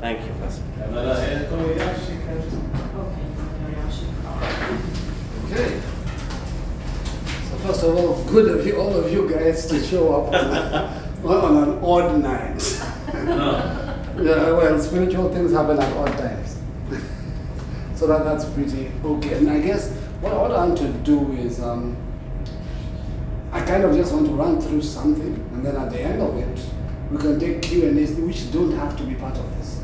Thank you, Pastor. Another hand, Okay. So first of all, good of you, all of you guys to show up on, on an odd night. yeah, well, spiritual things happen at odd times. so that, that's pretty okay. And I guess what I want to do is um, I kind of just want to run through something, and then at the end of it, we can take Q&As which don't have to be part of this.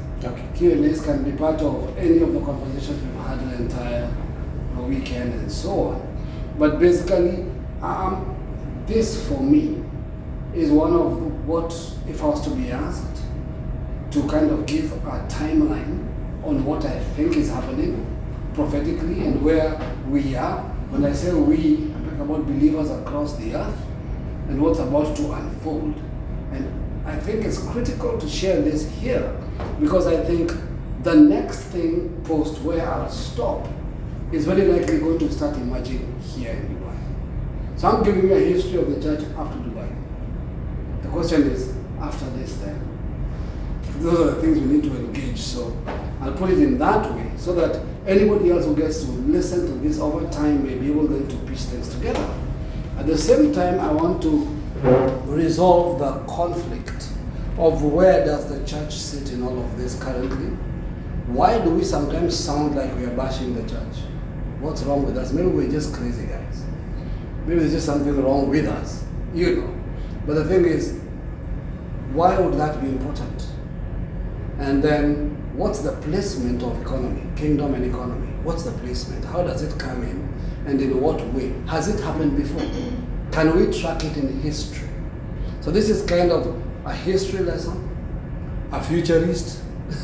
Q&As can be part of any of the conversations we've had the entire weekend and so on. But basically, um, this for me is one of what, if I was to be asked to kind of give a timeline on what I think is happening prophetically and where we are. When I say we, I'm talking about believers across the earth and what's about to unfold. And I think it's critical to share this here because I think the next thing post where I'll stop is very likely going to start emerging here in Dubai. So I'm giving you a history of the church after Dubai. The question is, after this then? Those are the things we need to engage. So I'll put it in that way so that anybody else who gets to listen to this over time may be able then to piece things together. At the same time, I want to resolve the conflict of where does the church sit in all of this currently. Why do we sometimes sound like we are bashing the church? What's wrong with us? Maybe we're just crazy guys. Maybe there's just something wrong with us, you know. But the thing is, why would that be important? And then, what's the placement of economy, kingdom and economy? What's the placement? How does it come in? And in what way? Has it happened before? Can we track it in history? So this is kind of a history lesson, a futurist,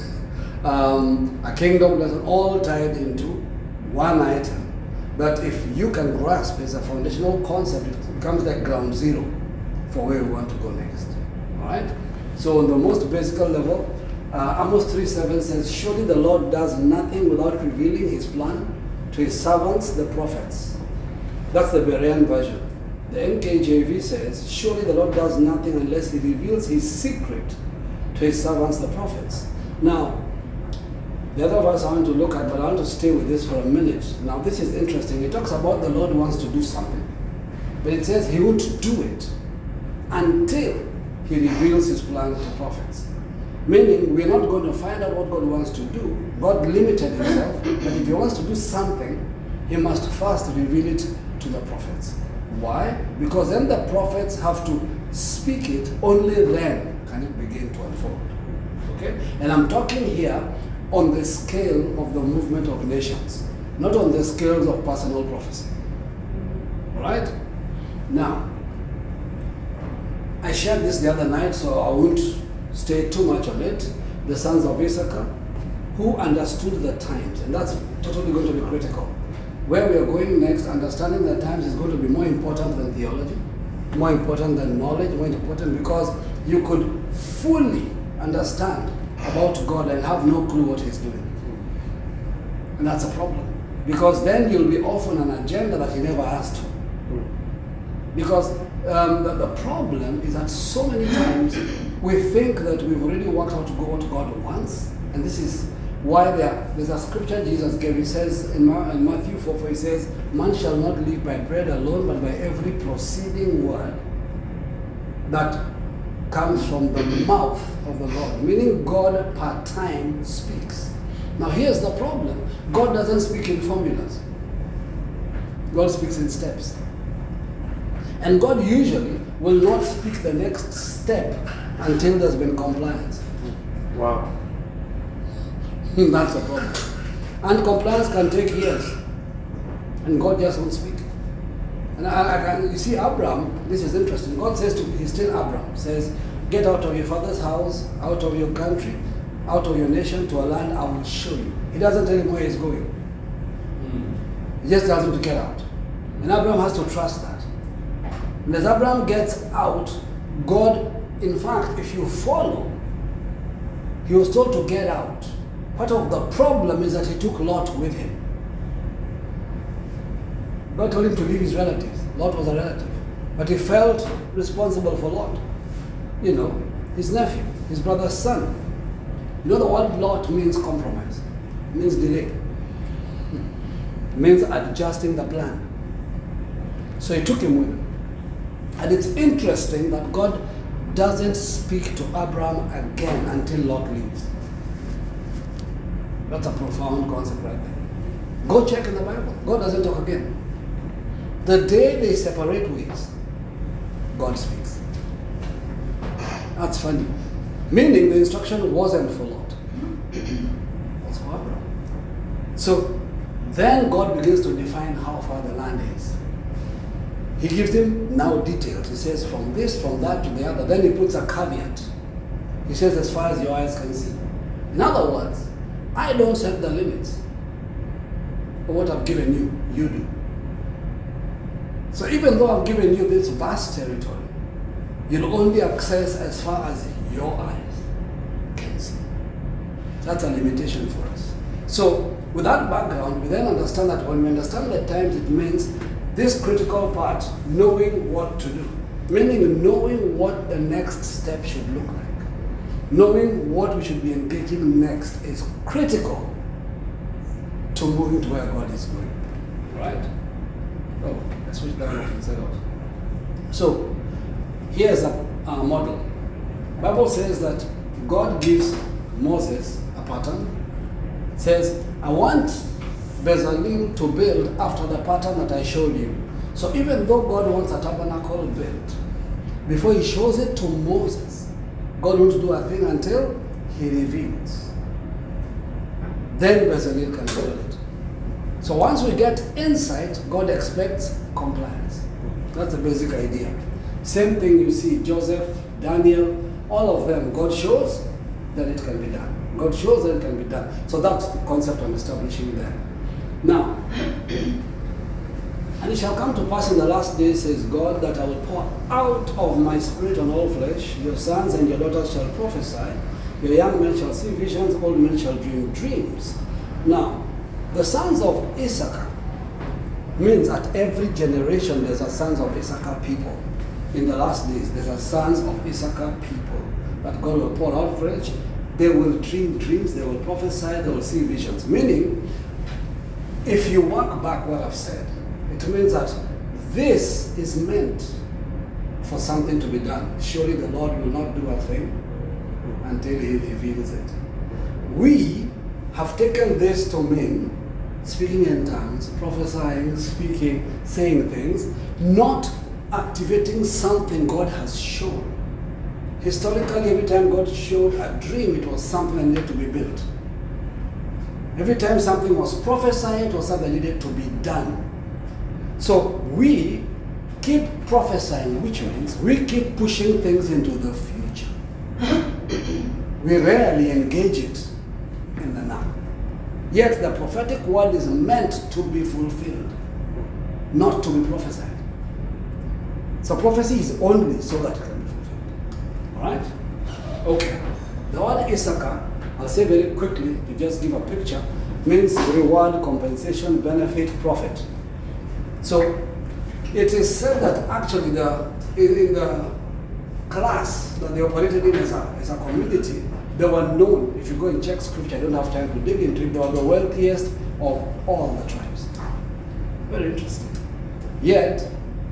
um, a kingdom lesson, all tied into one item. That if you can grasp as a foundational concept, it becomes like ground zero for where we want to go next. All right? So on the most basic level, uh, Amos 3.7 says, Surely the Lord does nothing without revealing his plan to his servants, the prophets. That's the Berean version. The NKJV says, Surely the Lord does nothing unless he reveals his secret to his servants, the prophets. Now, the other verse I want to look at, but I want to stay with this for a minute. Now, this is interesting. It talks about the Lord wants to do something, but it says he won't do it until he reveals his plan to prophets. Meaning, we're not going to find out what God wants to do. God limited himself, but if he wants to do something, he must first reveal it to the prophets. Why? Because then the prophets have to speak it, only then can it begin to unfold. Okay? And I'm talking here on the scale of the movement of nations, not on the scales of personal prophecy. Alright? Now, I shared this the other night, so I won't stay too much on it. The sons of Issachar, who understood the times, and that's totally going to be critical. Where we are going next, understanding the times is going to be more important than theology, more important than knowledge, more important because you could fully understand about God and have no clue what He's doing. And that's a problem. Because then you'll be off on an agenda that you never asked for. Because um, the, the problem is that so many times we think that we've already worked out what God wants, and this is why there, there's a scripture Jesus gave. He says in, Ma, in Matthew 4, 4, he says, Man shall not live by bread alone, but by every proceeding word that comes from the mouth of the Lord. Meaning God part time speaks. Now here's the problem. God doesn't speak in formulas. God speaks in steps. And God usually will not speak the next step until there's been compliance. Wow. Hmm, that's a problem. And compliance can take years. And God just won't speak. And I, I can, you see, Abraham, this is interesting. God says to, he's still Abraham, says, get out of your father's house, out of your country, out of your nation to a land I will show you. He doesn't tell him where he's going. He just tells him to get out. And Abraham has to trust that. And as Abraham gets out, God, in fact, if you follow, he was told to get out. Part of the problem is that he took Lot with him. God told him to leave his relatives. Lot was a relative. But he felt responsible for Lot. You know, his nephew, his brother's son. You know the word lot means compromise, means delay, means adjusting the plan. So he took him with him. And it's interesting that God doesn't speak to Abraham again until Lot leaves. That's a profound concept right there. Go check in the Bible. God doesn't talk again. The day they separate ways, God speaks. That's funny. Meaning the instruction wasn't for Lot. it was for Abraham. So then God begins to define how far the land is. He gives them now details. He says from this, from that to the other. Then he puts a caveat. He says as far as your eyes can see. In other words, I don't set the limits. But what I've given you, you do. So even though I've given you this vast territory, you'll only access as far as your eyes can see. That's a limitation for us. So with that background, we then understand that when we understand the times, it means this critical part, knowing what to do, meaning knowing what the next step should look like. Knowing what we should be engaging next is critical to moving to where God is going. Right? Oh, let's switch that off instead of. So, here's a, a model. Bible says that God gives Moses a pattern. Says, I want Bezalel to build after the pattern that I showed you. So even though God wants a tabernacle built, before he shows it to Moses, God won't do a thing until he reveals. Then Bezalel can do it. So once we get insight, God expects compliance. That's the basic idea. Same thing you see Joseph, Daniel, all of them. God shows that it can be done. God shows that it can be done. So that's the concept I'm establishing there. Now, and it shall come to pass in the last days, says God, that I will pour out of my spirit on all flesh. Your sons and your daughters shall prophesy. Your young men shall see visions, old men shall dream dreams. Now, the sons of Issachar means at every generation there's a sons of Issachar people. In the last days, there's a sons of Issachar people that God will pour out flesh. They will dream dreams, they will prophesy, they will see visions. Meaning, if you work back what I've said, it means that this is meant for something to be done. Surely the Lord will not do a thing until He reveals it. We have taken this to mean speaking in tongues, prophesying, speaking, saying things, not activating something God has shown. Historically, every time God showed a dream, it was something that needed to be built. Every time something was prophesied, it was something that needed to be done. So we keep prophesying, which means we keep pushing things into the future. we rarely engage it in the now. Yet the prophetic word is meant to be fulfilled, not to be prophesied. So prophecy is only so that it can be fulfilled. Alright? Okay. The word Issachar, I'll say very quickly to just give a picture, means reward, compensation, benefit, profit. So it is said that actually the in, the class that they operated in as a, as a community, they were known, if you go and check scripture, I don't have time to dig into it, they were the wealthiest of all the tribes. Very interesting. Yet,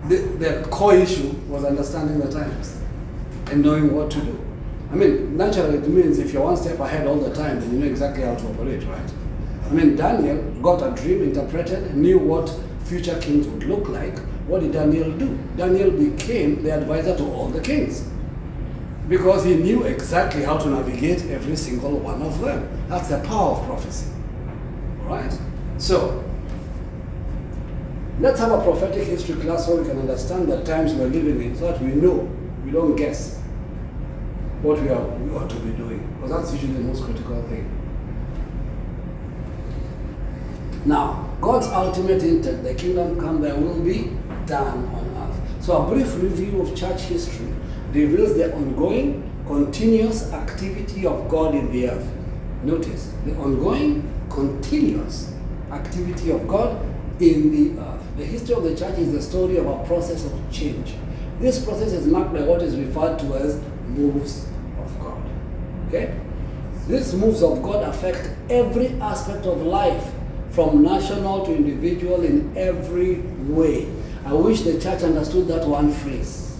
the, the core issue was understanding the times and knowing what to do. I mean, naturally, it means if you're one step ahead all the time, then you know exactly how to operate, right? I mean, Daniel got a dream interpreted, knew what future kings would look like. What did Daniel do? Daniel became the advisor to all the kings because he knew exactly how to navigate every single one of them. That's the power of prophecy. All right? So, let's have a prophetic history class so we can understand the times we're living in so that we know, we don't guess what we, are, we ought to be doing. Because that's usually the most critical thing. Now, God's ultimate intent, the kingdom come, there will be done on earth. So, a brief review of church history reveals the ongoing, continuous activity of God in the earth. Notice the ongoing, continuous activity of God in the earth. The history of the church is the story of a process of change. This process is marked by what is referred to as moves of God. Okay? These moves of God affect every aspect of life, from national to individual in every way. I wish the church understood that one phrase.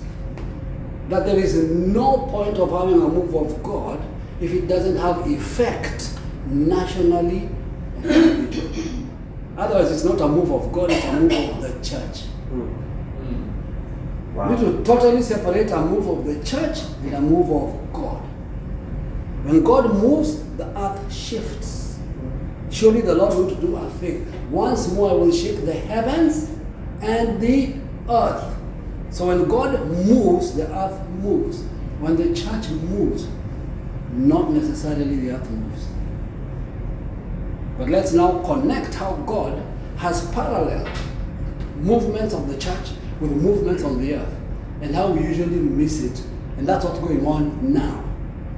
That there is no point of having a move of God if it doesn't have effect nationally. Otherwise, it's not a move of God, it's a move of the church. Hmm. We Wow. need to totally separate a move of the church and a move of God. When God moves, the earth shifts. Surely the Lord will do a thing. Once more, I will shake the heavens and the earth. So when God moves, the earth moves. When the church moves, not necessarily the earth moves. But let's now connect how God has paralleled movements of the church with movements on the earth and how we usually miss it. And that's what's going on now.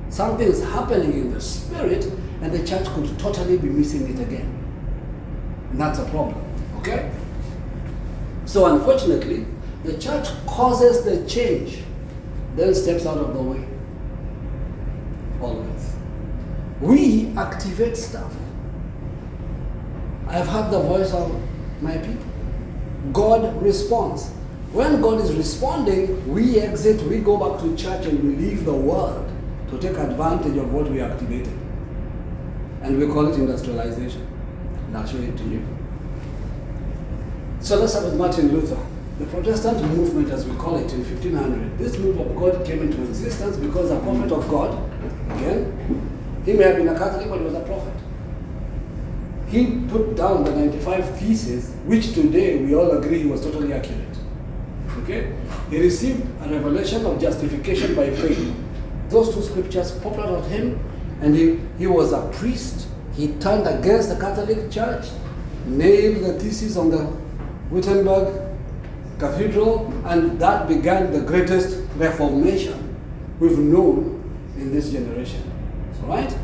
Something is happening in the spirit and the church could totally be missing it again. And that's a problem. Okay? So unfortunately, the church causes the change, then steps out of the way. Always. We activate stuff. I've heard the voice of my people. God responds. When God is responding, we exit, we go back to church, and we leave the world to take advantage of what we activated. And we call it industrialization. To you. So let's start with Martin Luther. The Protestant movement, as we call it in 1500, this move of God came into existence because a prophet of God, again, he may have been a Catholic, but he was a prophet he put down the 95 theses, which today we all agree he was totally accurate. Okay? He received a revelation of justification by faith. Those two scriptures of him, and he, he was a priest. He turned against the Catholic Church, nailed the thesis on the Wittenberg Cathedral, and that began the greatest reformation we've known in this generation. Right?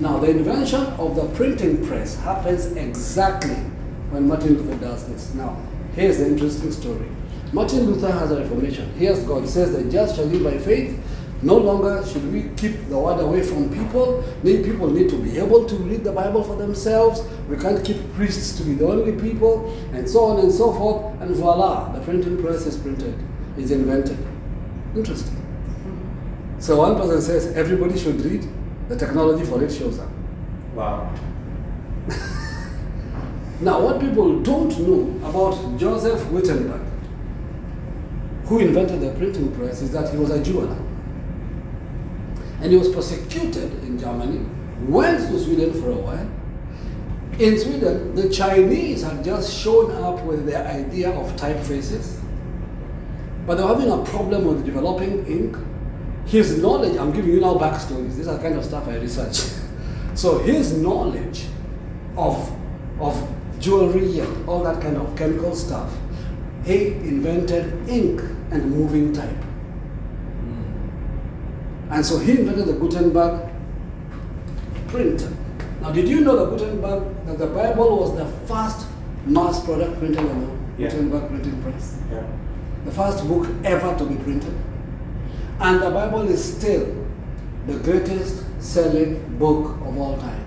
Now, the invention of the printing press happens exactly when Martin Luther does this. Now, here's the interesting story. Martin Luther has a reformation. Here's God says the just shall live by faith. No longer should we keep the word away from people. Need people need to be able to read the Bible for themselves. We can't keep priests to be the only people, and so on and so forth. And voila, the printing press is printed, is invented. Interesting. So one person says everybody should read. The technology for it shows up. Wow. Now, what people don't know about Joseph Wittenberg, who invented the printing press, is that he was a jeweler. And he was persecuted in Germany, went to Sweden for a while. In Sweden, the Chinese had just shown up with their idea of typefaces, but they were having a problem with developing ink. His knowledge, I'm giving you now backstories, these are the kind of stuff I research. so his knowledge of, of jewelry and all that kind of chemical stuff, he invented ink and moving type. And so he invented the Gutenberg printer. Now, did you know that Gutenberg, that the Bible was the first mass product printed on the Yeah. Gutenberg printing press? Yeah. The first book ever to be printed. And the Bible is still the greatest selling book of all time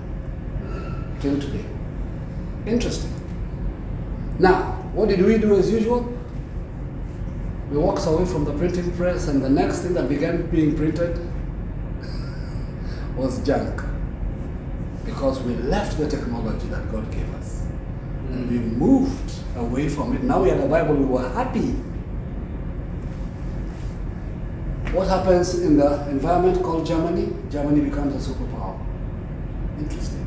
till today. Interesting. Now, what did we do as usual? We walked away from the printing press, and the next thing that began being printed was junk. Because we left the technology that God gave us. And we moved away from it. Now we had the Bible, we were happy. What happens in the environment called Germany? Germany becomes a superpower. Interesting.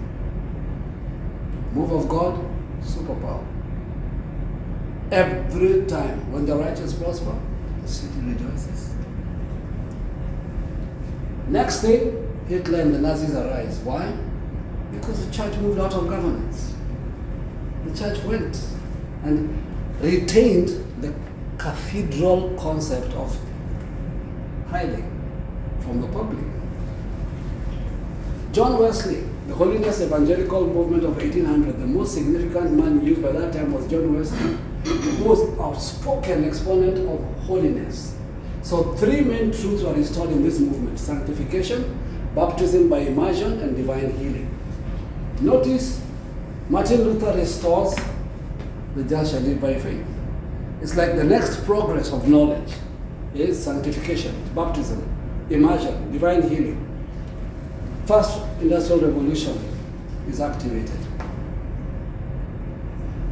Move of God, superpower. Every time when the righteous prosper, the city rejoices. Next thing, Hitler and the Nazis arise. Why? Because the church moved out of governance. The church went and retained the cathedral concept of hiding from the public. John Wesley, the Holiness Evangelical Movement of 1800, the most significant man used by that time was John Wesley, who was outspoken exponent of holiness. So three main truths were installed in this movement: sanctification, baptism by immersion and divine healing. Notice, Martin Luther restores the just shall live by faith. It's like the next progress of knowledge is sanctification, baptism, immersion, divine healing. First industrial revolution is activated.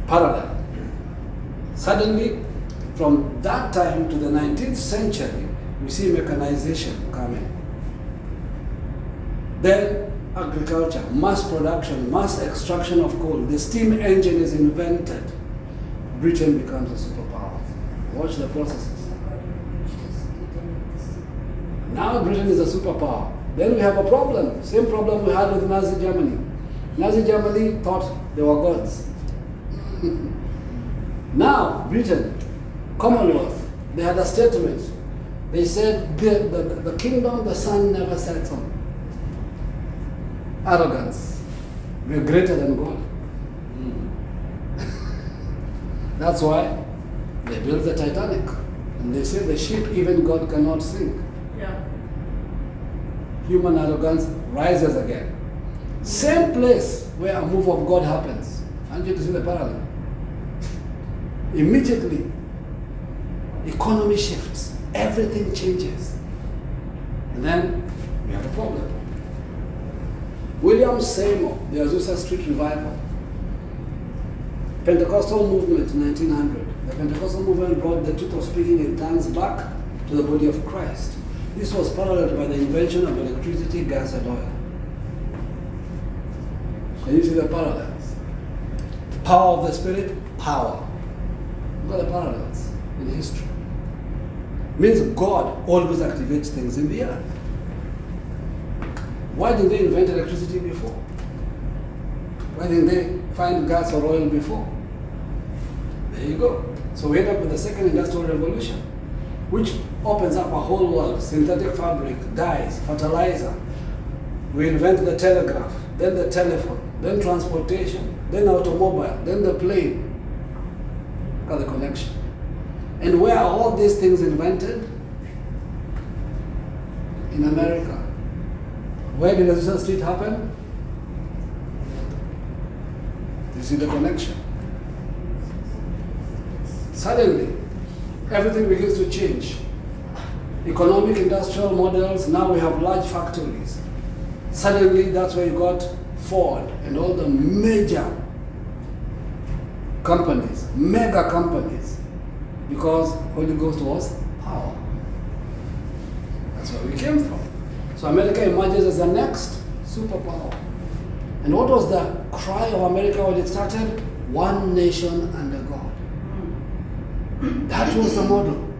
Parallel. Suddenly, from that time to the 19th century, we see mechanization. Then agriculture, mass production, mass extraction of coal, the steam engine is invented. Britain becomes a superpower. Watch the processes. Now Britain is a superpower. Then we have a problem. Same problem we had with Nazi Germany. Nazi Germany thought they were gods. now, Britain, Commonwealth, they had a statement. They said the, the, the kingdom the sun never sets on. Arrogance. We are greater than God. Hmm. That's why they built the Titanic. And they say the ship even God cannot sink. Yeah. Human arrogance rises again. Same place where a move of God happens. I want you to see the parallel. Immediately, economy shifts, everything changes. And then we have a problem. William Seymour, the Azusa Street Revival, Pentecostal movement, 1900. The Pentecostal movement brought the truth of speaking in tongues back to the body of Christ. This was paralleled by the invention of electricity, gas, and oil. Can you see the parallels? Power of the Spirit, power. Look at the parallels in history. Means God always activates things in the earth. Why didn't they invent electricity before? Why didn't they find gas or oil before? There you go. So we end up with the second industrial revolution, which opens up a whole world synthetic fabric, dyes, fertilizer. We invent the telegraph, then the telephone, then transportation, then automobile, then the plane. Look at the connection. And where are all these things invented? In America. Where did Azusa Street happen? You see the connection? Suddenly, everything begins to change. Economic industrial models, now we have large factories. Suddenly, that's where you got Ford and all the major companies, mega companies, because Holy Ghost was power. That's where we came from. So America emerges as the next superpower. And what was the cry of America when it started? One nation under God. That was the model.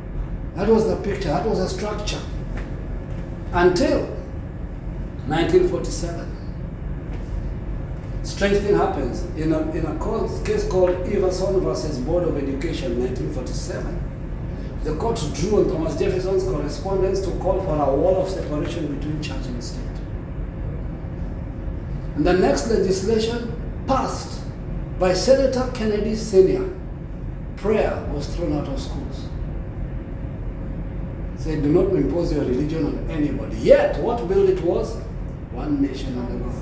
That was the picture. That was the structure. Until 1947. Strange thing happens in a, in a case called Everson versus Board of Education, 1947. The court drew on Thomas Jefferson's correspondence to call for a wall of separation between church and state. And the next legislation passed by Senator Kennedy Sr. Prayer was thrown out of schools. Said, do not impose your religion on anybody. Yet, what bill it was? One nation under God.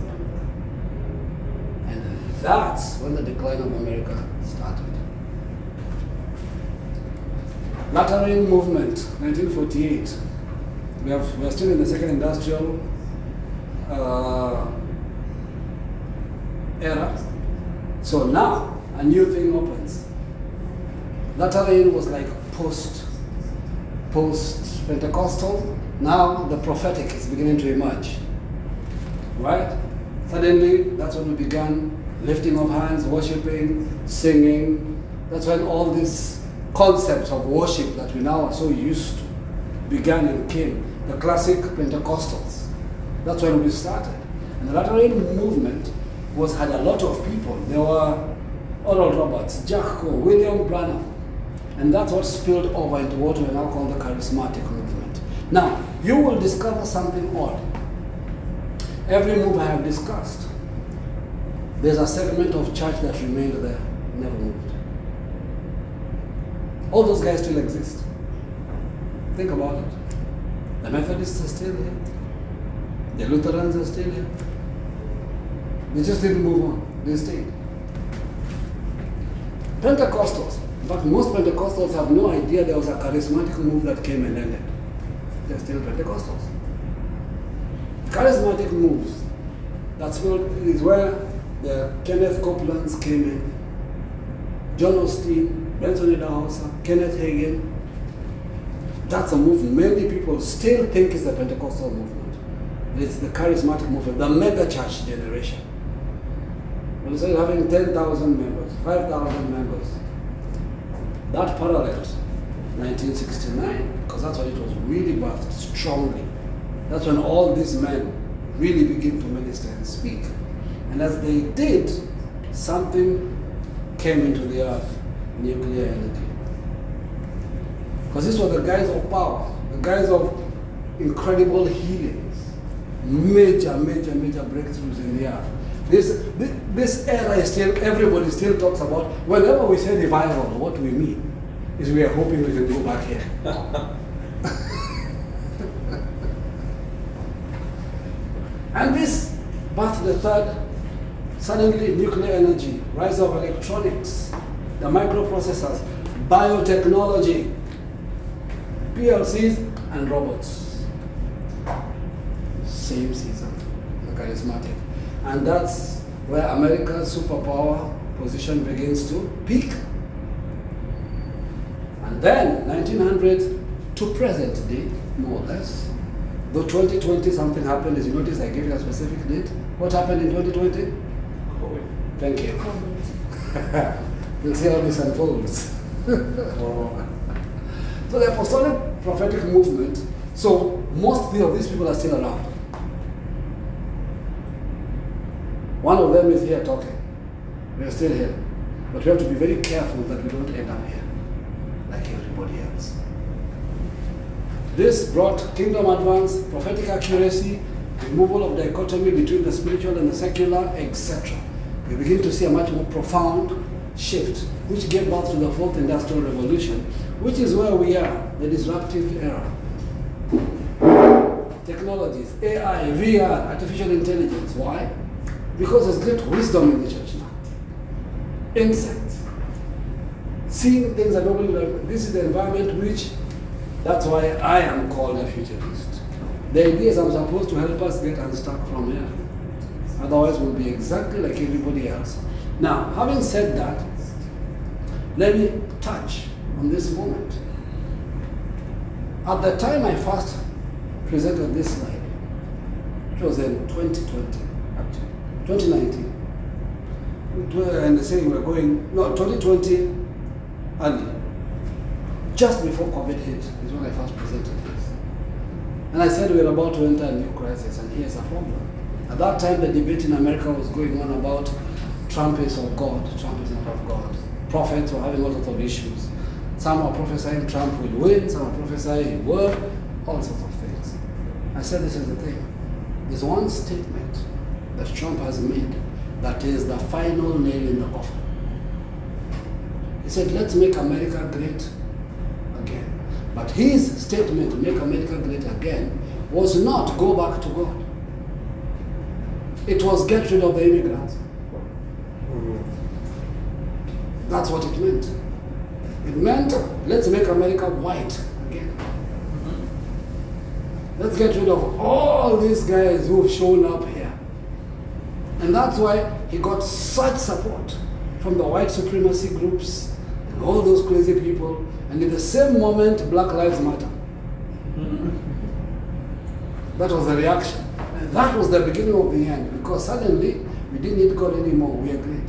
And that's when the decline of America started. Latter Rain movement, 1948. We, have, we are still in the second industrial uh, era. So now a new thing opens. Latter Rain was like post post Pentecostal. Now the prophetic is beginning to emerge. Right? Suddenly, that's when we began lifting of hands, worshiping, singing. That's when all these concepts of worship that we now are so used to began and came. The classic Pentecostals. That's when we started. And the Latter Rain movement was had a lot of people. There were Oral Roberts, Jack Coe, William Branham. And that's what spilled over into what we now call the charismatic movement. Now, you will discover something odd. Every move I have discussed, there's a segment of church that remained there, never moved. All those guys still exist. Think about it. The Methodists are still here. The Lutherans are still here. They just didn't move on. They stayed. Pentecostals. In fact, most Pentecostals have no idea there was a charismatic move that came and ended. They're still Pentecostals. Charismatic moves. That's where, is where the Kenneth Copelands came in. John Osteen, Idahosa, Kenneth Hagin. That's a movement. Many people still think it's the Pentecostal movement. It's the charismatic movement, the mega church generation. Instead of having 10,000 members, 5,000 members, that parallels 1969, because that's when it was really birthed strongly. That's when all these men really begin to minister and speak. And as they did, something came into the earth, nuclear energy. Because these were the guys of power, the guys of incredible healings, major, major, major breakthroughs in the earth. This, this, this era is still, everybody still talks about, whenever we say revival, what we mean is we are hoping we can go back here. and this birthed the third, suddenly nuclear energy, rise of electronics, the microprocessors, biotechnology, PLCs, and robots. Same season, the charismatic. And that's where America's superpower position begins to peak. And then, 1900 to present day, more or less, though 2020 something happened, as you notice I gave you a specific date. What happened in 2020? COVID. Thank you. We'll see how this unfolds. So the apostolic prophetic movement, so most of these people are still around. One of them is here talking. We are still here. But we have to be very careful that we don't end up here like everybody else. This brought kingdom advance, prophetic accuracy, removal of dichotomy between the spiritual and the secular, etc. We begin to see a much more profound shift, which gave birth to the fourth industrial revolution, which is where we are, the disruptive era. Technologies, AI, VR, artificial intelligence. Why? Because there's great wisdom in the church now. Insight. Seeing things that nobody like. This is the environment which, that's why I am called a futurist. The ideas are supposed to help us get unstuck from here. Otherwise, we'll be exactly like everybody else. Now, having said that, let me touch on this moment. At the time I first presented this slide, it was in 2020, actually, 2019. And they say we're going, no, 2020 early. Just before COVID hit is when I first presented this. And I said we're about to enter a new crisis, and here's a problem. At that time, the debate in America was going on about Trump is of God, Trump is not of God. Prophets were having a lot of issues. Some are prophesying Trump will win, some are prophesying he will, all sorts of things. I said this is the thing. There's one statement that Trump has made that is the final nail in the coffin. He said, let's make America great again. But his statement, to make America great again, was not go back to God. It was get rid of the immigrants. That's what it meant. It meant let's make America white again. Let's get rid of all these guys who've shown up here. And that's why he got such support from the white supremacy groups and all those crazy people. And in the same moment, Black Lives Matter. That was the reaction. And that was the beginning of the end because suddenly we didn't need God anymore. We are great.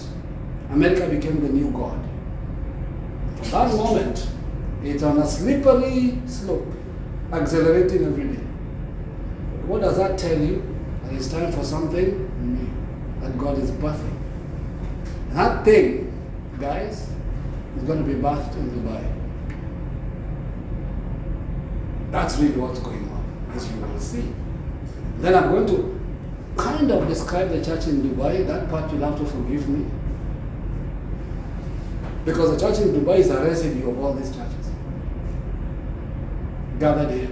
America became the new God. From that moment, it's on a slippery slope, accelerating every day. What does that tell you? That it's time for something new that God is birthing. And that thing, guys, is going to be birthed in Dubai. That's really what's going on, as you will see. Then I'm going to kind of describe the church in Dubai. That part you'll have to forgive me. Because the church in Dubai is a residue of all these churches gathered here.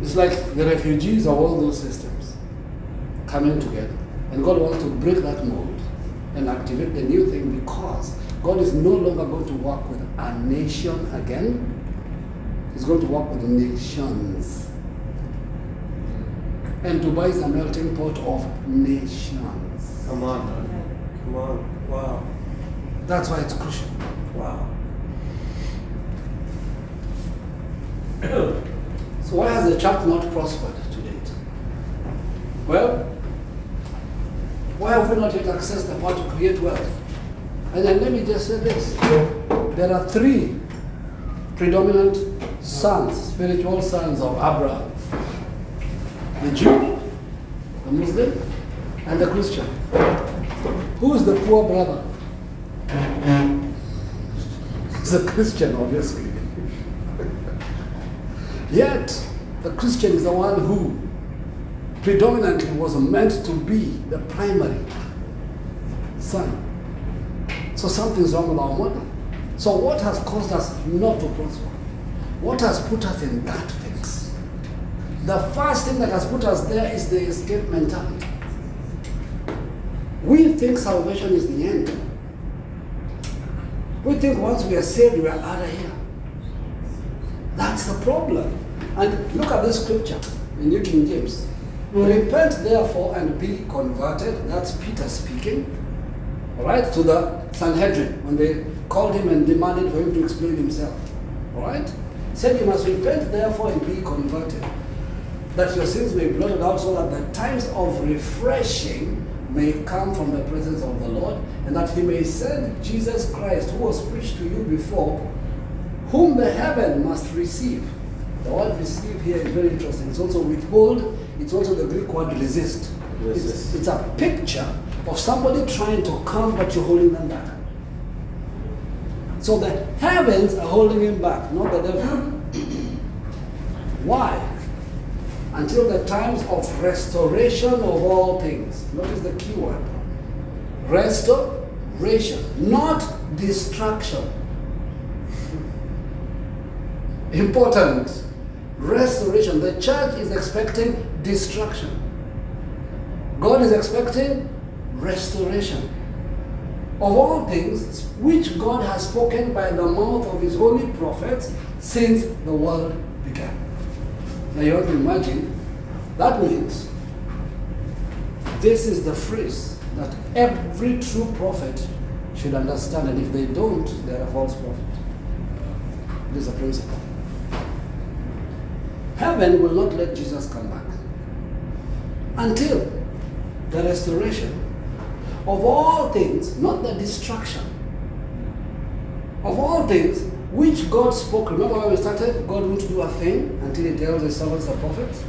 It's like the refugees of all those systems. coming together. And God wants to break that mold and activate the new thing because God is no longer going to work with a nation again. He's going to work with nations. And Dubai is a melting pot of nations. Come on. Come on. Wow. That's why it's crucial. Wow. So why has the church not prospered to date? Well, why have we not yet accessed the power to create wealth? And then let me just say this. There are three predominant sons, spiritual sons of Abraham. The Jew, the Muslim, and the Christian. Who is the poor brother? It's the Christian, obviously. Yet, the Christian is the one who predominantly was meant to be the primary son. So something's wrong with our model. So what has caused us not to prosper? What has put us in that fix? The first thing that has put us there is the escape mentality. We think salvation is the end. We think once we are saved, we are out of here. That's the problem. And look at this scripture in New King James. Repent therefore and be converted. That's Peter speaking. All right, to the Sanhedrin when they called him and demanded for him to explain himself. All right, said you must repent therefore and be converted, that your sins may be blotted out, so that the times of refreshing may come from the presence of the Lord, and that He may send Jesus Christ, who was preached to you before, whom the heaven must receive. The word receive here is very interesting. It's also withhold, it's also the Greek word resist. It's, Resist. it's a picture of somebody trying to come, but you're holding them back. So the heavens are holding him back, not the devil. Why? Until the times of restoration of all things. Notice the key word. Restoration, not destruction. Important. Restoration. The church is expecting destruction. God is expecting restoration of all things which God has spoken by the mouth of his holy prophets since the world began. Now you have to imagine that means this is the phrase that every true prophet should understand, and if they don't, they're a false prophet. This is a principle. Heaven will not let Jesus come back until the restoration of all things, not the destruction, of all things which God spoke. Remember when we started? God won't do a thing until He tells His servants, the prophets.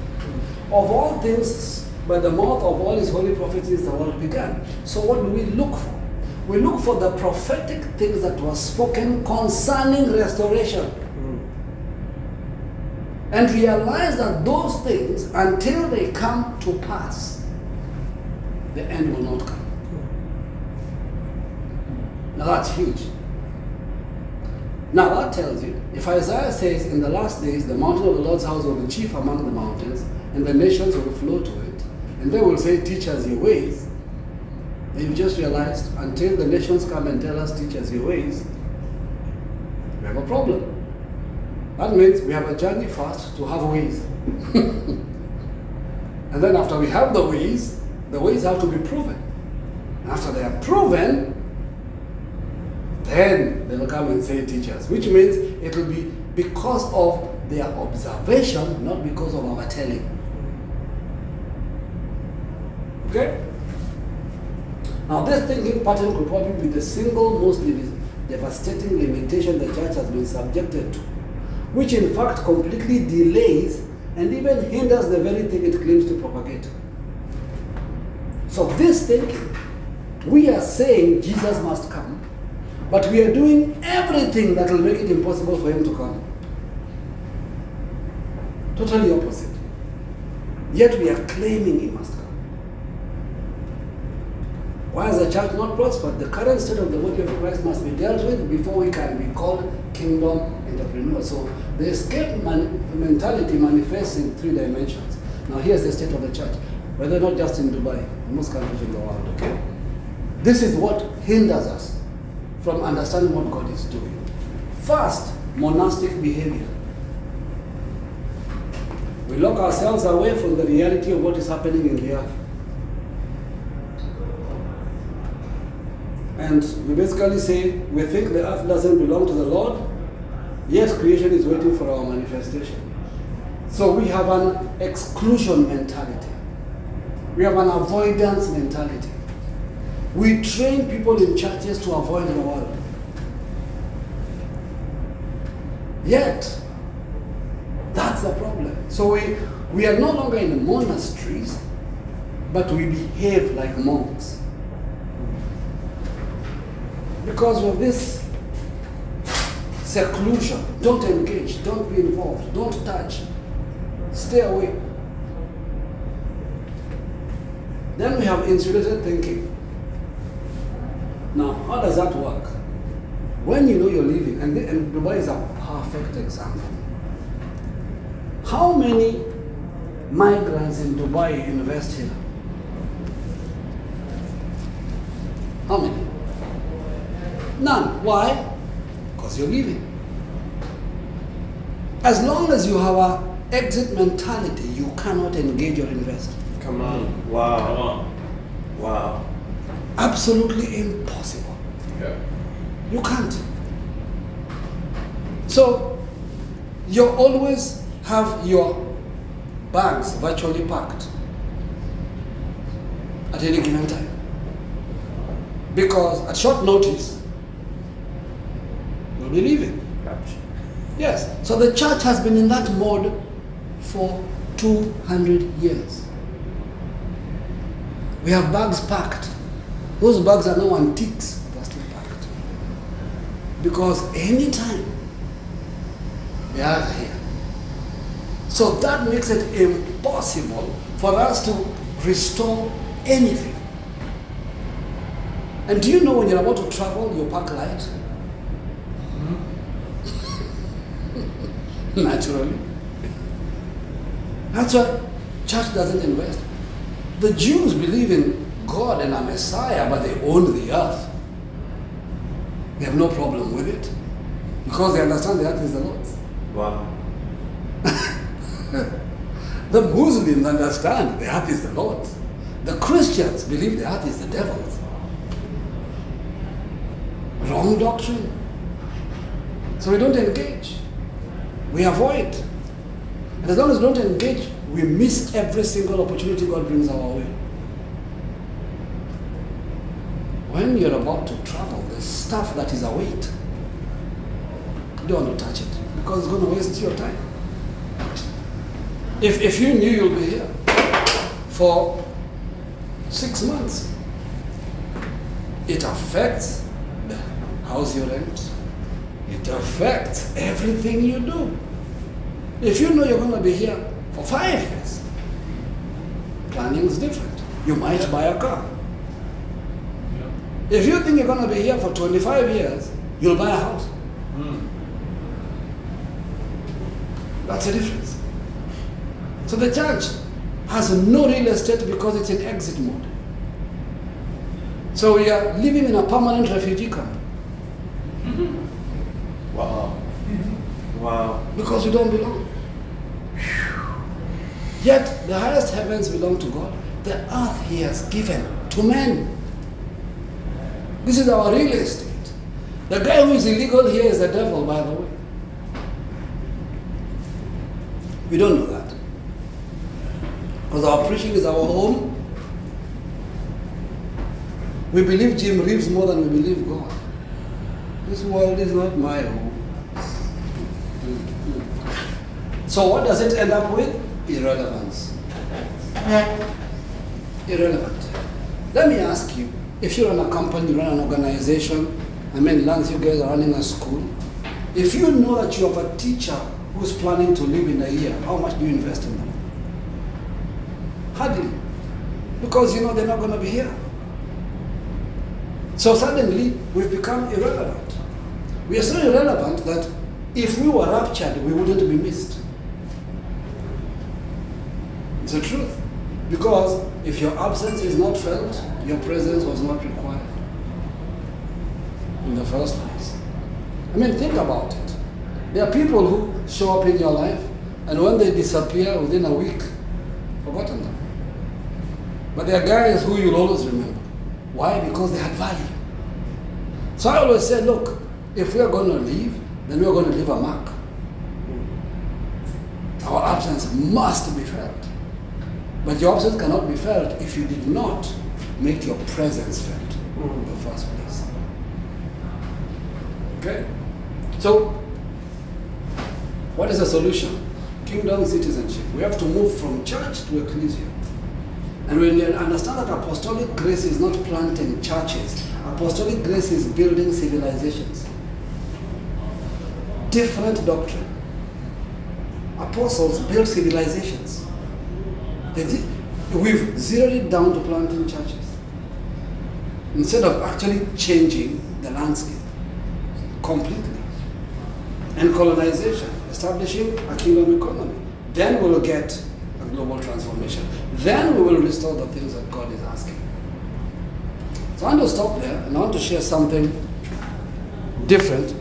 Of all things, by the mouth of all His holy prophets since the world began. So, what do we look for? We look for the prophetic things that were spoken concerning restoration. And realize that those things, until they come to pass, the end will not come. Now that's huge. Now that tells you, if Isaiah says in the last days the mountain of the Lord's house will be chief among the mountains, and the nations will flow to it, and they will say, Teach us your ways, then you just realized until the nations come and tell us, Teach us your ways, we have a problem. That means we have a journey first to have ways. and then after we have the ways, the ways have to be proven. After they are proven, then they will come and say teachers, which means it will be because of their observation, not because of our telling. Okay? Now, this thinking pattern could probably be the single most devastating limitation the church has been subjected to, which in fact completely delays and even hinders the very thing it claims to propagate. So, this thinking, we are saying Jesus must come, but we are doing everything that will make it impossible for him to come. Totally opposite. Yet we are claiming he must come. Why has the church not prospered? The current state of the body of Christ must be dealt with before we can be called kingdom entrepreneurs. So the escape man- mentality manifests in three dimensions. Now here's the state of the church. whether not just in Dubai, most countries in the world, okay? This is what hinders us from understanding what God is doing. First, monastic behavior. We lock ourselves away from the reality of what is happening in the earth. And we basically say we think the earth doesn't belong to the Lord, yet creation is waiting for our manifestation. So we have an exclusion mentality. We have an avoidance mentality. We train people in churches to avoid the world. Yet, that's the problem. So we, we are no longer in the monasteries, but we behave like monks. Because of this seclusion, don't engage, don't be involved, don't touch, stay away. Then we have insulated thinking. Now, how does that work? When you know you're leaving, and, the, and Dubai is a perfect example. How many migrants in Dubai invest here? How many? None. Why? Because you're leaving. As long as you have a exit mentality, you cannot engage or invest. Come on. Wow. Come on. Wow. Absolutely impossible. Yeah. You can't. So you always have your bags virtually packed at any given time. Because at short notice, you'll be leaving. Yes. So the church has been in that mode for 200 years. We have bags packed. Those bugs are now antiques, they're still packed. Because anytime we are here. So that makes it impossible for us to restore anything. And do you know when you're about to travel, you pack light? Naturally. That's why church doesn't invest. The Jews believe in God and a Messiah, but they own the earth. They have no problem with it because they understand the earth is the Lord's. Wow. The Muslims understand the earth is the Lord's. The Christians believe the earth is the devil's. Wrong doctrine. So we don't engage. We avoid. And as long as we don't engage, we miss every single opportunity God brings our way. When you're about to travel, the stuff that is a weight. Don't touch it because it's going to waste your time. If, if you knew you'll be here for six months, it affects the house you rent. It affects everything you do. If you know you're going to be here for five years, planning is different. You might buy a car. If you think you're going to be here for 25 years, you'll buy a house. Mm. That's the difference. So the church has no real estate because it's in exit mode. So we are living in a permanent refugee camp Wow. Wow. because we don't belong. Yet the highest heavens belong to God. The earth He has given to men. This is our real estate. The guy who is illegal here is the devil, by the way. We don't know that. Because our preaching is our home. We believe Jim Reeves more than we believe God. This world is not my home. So what does it end up with? Irrelevance. Irrelevant. Let me ask you, if you run a company, you run an organization, I mean, Lance, you guys are running a school. If you know that you have a teacher who's planning to leave in a year, how much do you invest in them? Hardly. Because you know they're not going to be here. So suddenly, we've become irrelevant. We are so irrelevant that if we were raptured, we wouldn't be missed. It's the truth. Because if your absence is not felt, your presence was not required in the first place. I mean, think about it. There are people who show up in your life, and when they disappear within a week, forgotten them. But there are guys who you'll always remember. Why? Because they had value. So I always say, look, if we are going to leave, then we are going to leave a mark. Our absence must be felt. But your absence cannot be felt if you did not make your presence felt mm. in the first place. Okay? So, what is the solution? Kingdom citizenship. We have to move from church to Ekklesia. And when you understand that apostolic grace is not planting churches, apostolic grace is building civilizations. Different doctrine. Apostles build civilizations. We've zeroed it down to planting churches instead of actually changing the landscape completely. And colonization, establishing a kingdom economy. Then we will get a global transformation. Then we will restore the things that God is asking. So I want to stop there and I want to share something different.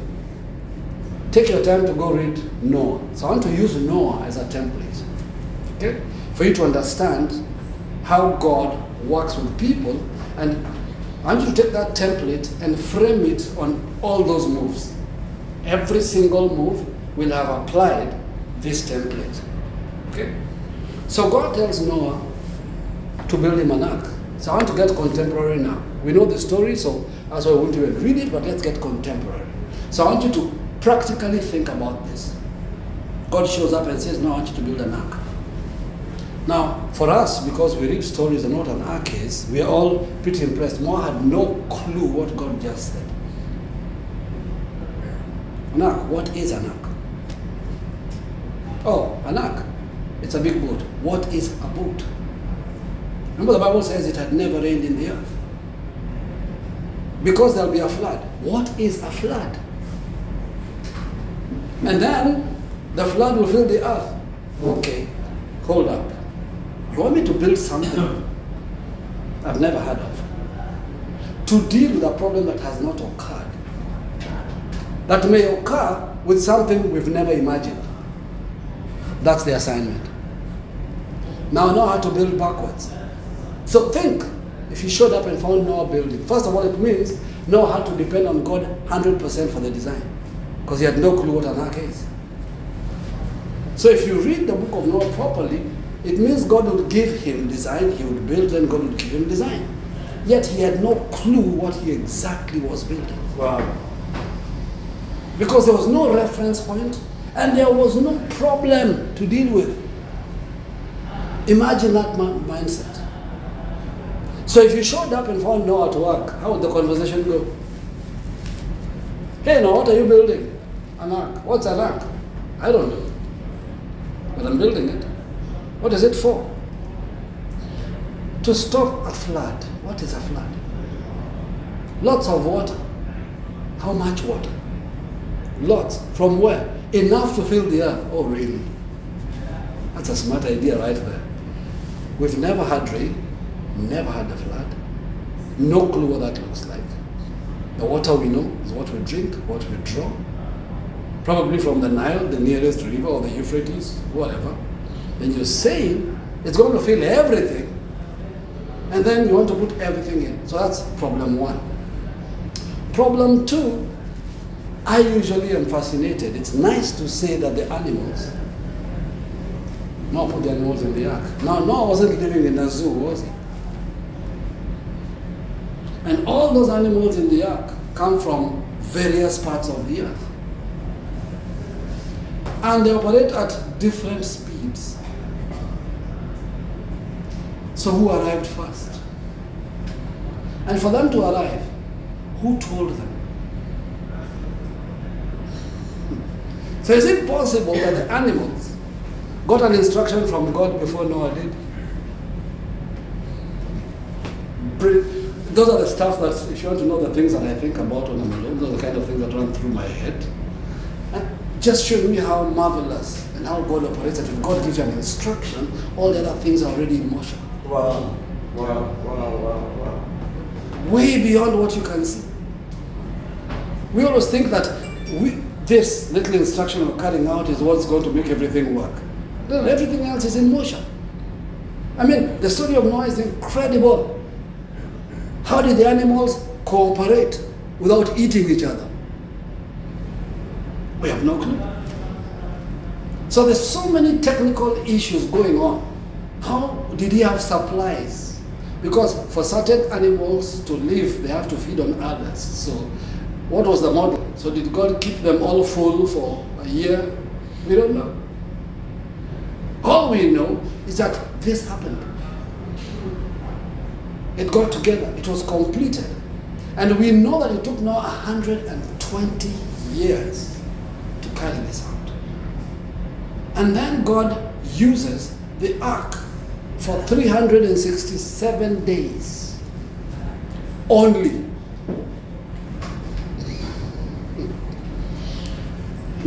Take your time to go read Noah. So I want to use Noah as a template. Okay? For you to understand how God works with people and I want you to take that template and frame it on all those moves. Every single move will have applied this template. Okay? So God tells Noah to build him an ark. So I want to get contemporary now. We know the story, so that's why we won't even read it, but let's get contemporary. So I want you to practically think about this. God shows up and says, No, I want you to build an ark. Now, for us, because we read stories and not an ark is, we are all pretty impressed. Noah had no clue what God just said. Anak, what is Anak? Oh, Anak. It's a big boat. What is a boat? Remember, the Bible says it had never rained in the earth. Because there'll be a flood. What is a flood? And then the flood will fill the earth. Okay, hold up. You want me to build something I've never heard of? To deal with a problem that has not occurred. That may occur with something we've never imagined. That's the assignment. Now I know how to build backwards. So think if you showed up and found Noah building. First of all, it means know how to depend on God 100% for the design. Because he had no clue what an ark is. So if you read the book of Noah properly, it means God would give him design, he would build, and God would give him design. Yet he had no clue what he exactly was building. Wow. Because there was no reference point and there was no problem to deal with. Imagine that mindset. So if you showed up and found Noah at work, how would the conversation go? Hey Noah, what are you building? An ark. What's an ark? I don't know. But I'm building it. What is it for? To stop a flood. What is a flood? Lots of water. How much water? Lots. From where? Enough to fill the earth. Oh, really? That's a smart idea right there. We've never had rain, never had a flood, no clue what that looks like. The water we know is what we drink, what we draw, probably from the Nile, the nearest river, or the Euphrates, whatever. Then you're saying it's going to fill everything, and then you want to put everything in. So that's problem one. Problem two, I usually am fascinated. It's nice to say that the animals, Noah put the animals in the ark. Now, Noah wasn't living in a zoo, was he? And all those animals in the ark come from various parts of the earth. And they operate at different speeds. So, who arrived first? And for them to arrive, who told them? So is it possible that the animals got an instruction from God before Noah did? Those are the stuff that, if you want to know the things that I think about when I'm alone, those are the kind of things that run through my head. And just showing me how marvelous and how God operates. That if God gives you an instruction, all the other things are already in motion. Wow. Wow. Wow. Wow. Wow. way beyond what you can see. We always think that we, this little instruction of cutting out is what's going to make everything work. No, everything else is in motion. I mean, the story of Noah is incredible. How did the animals cooperate without eating each other? We have no clue. So there's so many technical issues going on. How did he have supplies? Because for certain animals to live, they have to feed on others. So what was the model? So did God keep them all full for a year? We don't know. All we know is that this happened. It got together, it was completed. And we know that it took now 120 years to carry this out. And then God uses the ark for 367 days only. Hmm.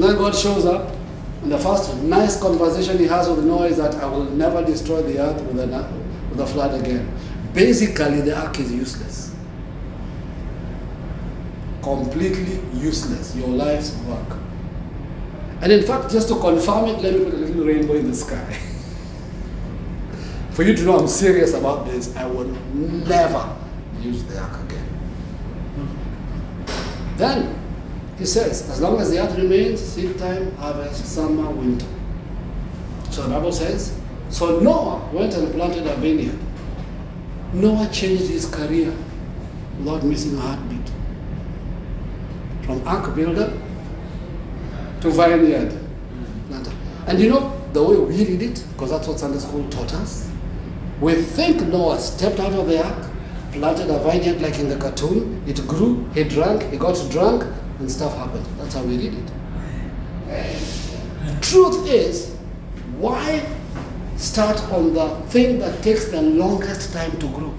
Then God shows up, and the first nice conversation he has with Noah is that I will never destroy the earth with a, with a flood again. Basically, the ark is useless. Completely useless. Your life's work. And in fact, just to confirm it, let me put a little rainbow in the sky. For you to know I'm serious about this, I will never use the ark again. Then he says, as long as the earth remains, seed time, harvest, summer, winter. So the Bible says, so Noah went and planted a vineyard. Noah changed his career without missing a heartbeat. From ark builder to vineyard planter. And you know the way we read it, because that's what Sunday school taught us. We think Noah stepped out of the ark, planted a vineyard like in the cartoon, it grew, he drank, he got drunk, and stuff happened. That's how we read it. Truth is, why start on the thing that takes the longest time to grow?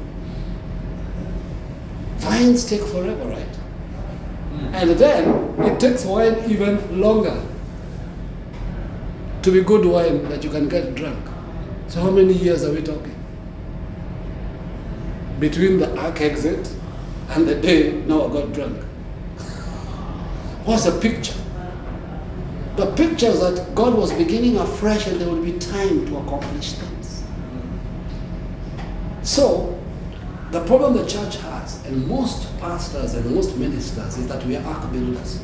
Vines take forever, right? And then it takes wine even longer to be good wine that you can get drunk. So, how many years are we talking? Between the ark exit and the day Noah got drunk. What's the picture? The picture is that God was beginning afresh and there would be time to accomplish things. So, the problem the church has, and most pastors and most ministers, is that we are ark builders.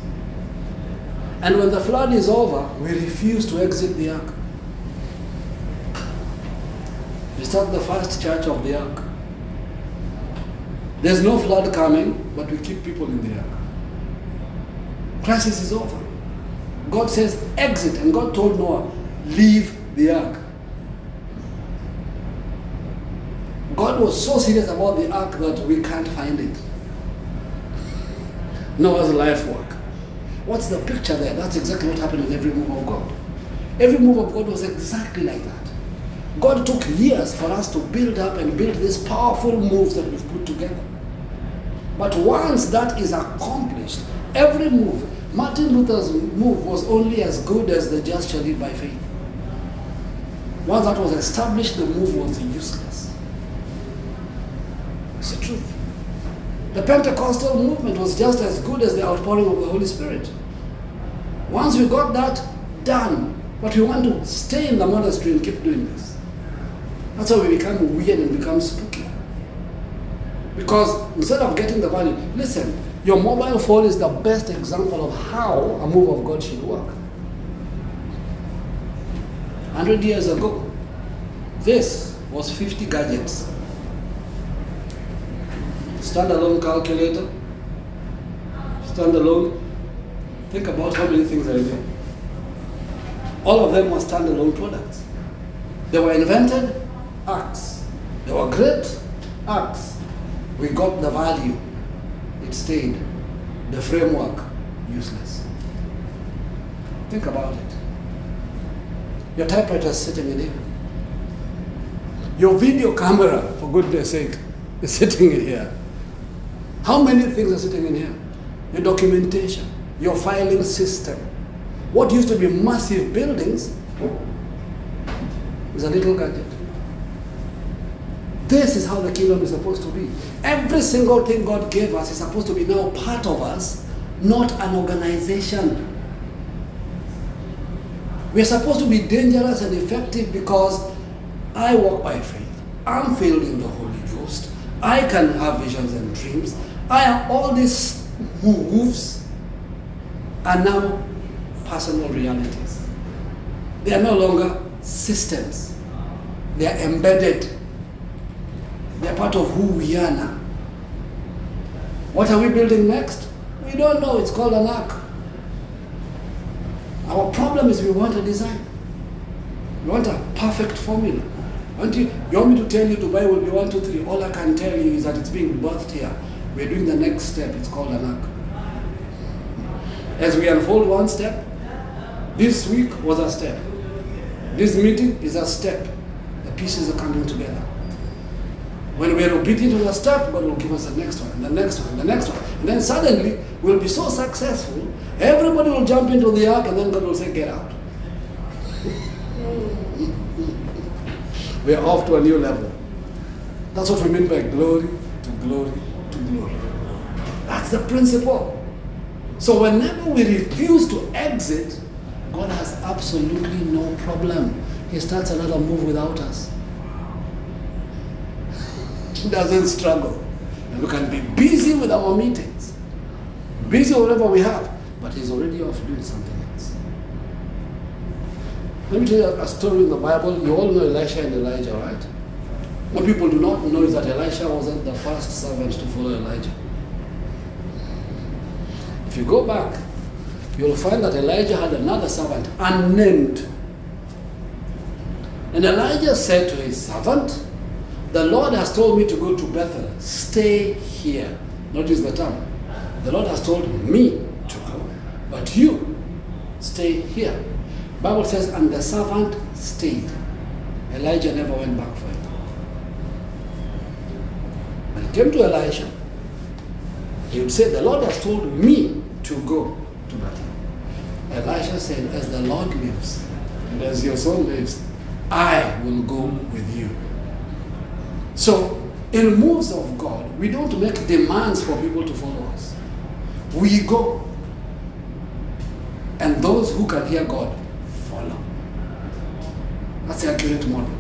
And when the flood is over, we refuse to exit the ark. We start the first church of the ark. There's no flood coming, but we keep people in the ark. Crisis is over. God says, exit. And God told Noah, leave the ark. God was so serious about the ark that we can't find it. Noah's life work. What's the picture there? That's exactly what happened with every move of God. Every move of God was exactly like that. God took years for us to build up and build these powerful moves that we've put together. But once that is accomplished, every move, Martin Luther's move was only as good as the just shall live by faith. Once that was established, the move was useless. It's the truth. The Pentecostal movement was just as good as the outpouring of the Holy Spirit. Once we got that done, but we want to stay in the monastery and keep doing this. That's how we become weird and become spooky. Because instead of getting the value, listen, your mobile phone is the best example of how a move of God should work. 100 years ago, this was 50 gadgets. Standalone calculator, standalone. Think about how many things are in there. All of them were standalone products. They were invented acts. They were great acts. We got the value. It stayed. The framework, useless. Think about it. Your typewriter is sitting in here. Your video camera, for goodness sake, is sitting in here. How many things are sitting in here? Your documentation, your filing system. What used to be massive buildings is a little gadget. This is how the kingdom is supposed to be. Every single thing God gave us is supposed to be now part of us, not an organization. We're supposed to be dangerous and effective because I walk by faith. I'm filled in the Holy Ghost. I can have visions and dreams. I have all these moves are now personal realities. They are no longer systems. They are embedded. They are part of who we are now. What are we building next? We don't know. It's called an ark. Our problem is we want a design. We want a perfect formula. You, you want me to tell you Dubai will be one, two, three? All I can tell you is that it's being birthed here. We're doing the next step. It's called an ark. As we unfold one step, this week was a step. This meeting is a step. The pieces are coming together. When we are obedient to the step, God will give us the next one, and the next one, and the next one. And then suddenly, we'll be so successful, everybody will jump into the ark, and then God will say, Get out. we are off to a new level. That's what we mean by glory to glory to glory. That's the principle. So whenever we refuse to exit, God has absolutely no problem. He starts another move without us. Doesn't struggle. And we can be busy with our meetings, busy whatever we have, but He's already off doing something else. Let me tell you a story in the Bible. You all know Elisha and Elijah, right? What people do not know is that Elisha wasn't the first servant to follow Elijah. If you go back, you'll find that Elijah had another servant unnamed. And Elijah said to his servant, The Lord has told me to go to Bethel. Stay here. Notice the term. The Lord has told me to go. But you stay here. Bible says, and the servant stayed. Elijah never went back for it. When it came to Elisha, he would say, The Lord has told me to go to Bethel. Elisha said, As the Lord lives, and as your soul lives, I will go with you. So, in moves of God, we don't make demands for people to follow us. We go. And those who can hear God follow. That's the accurate model.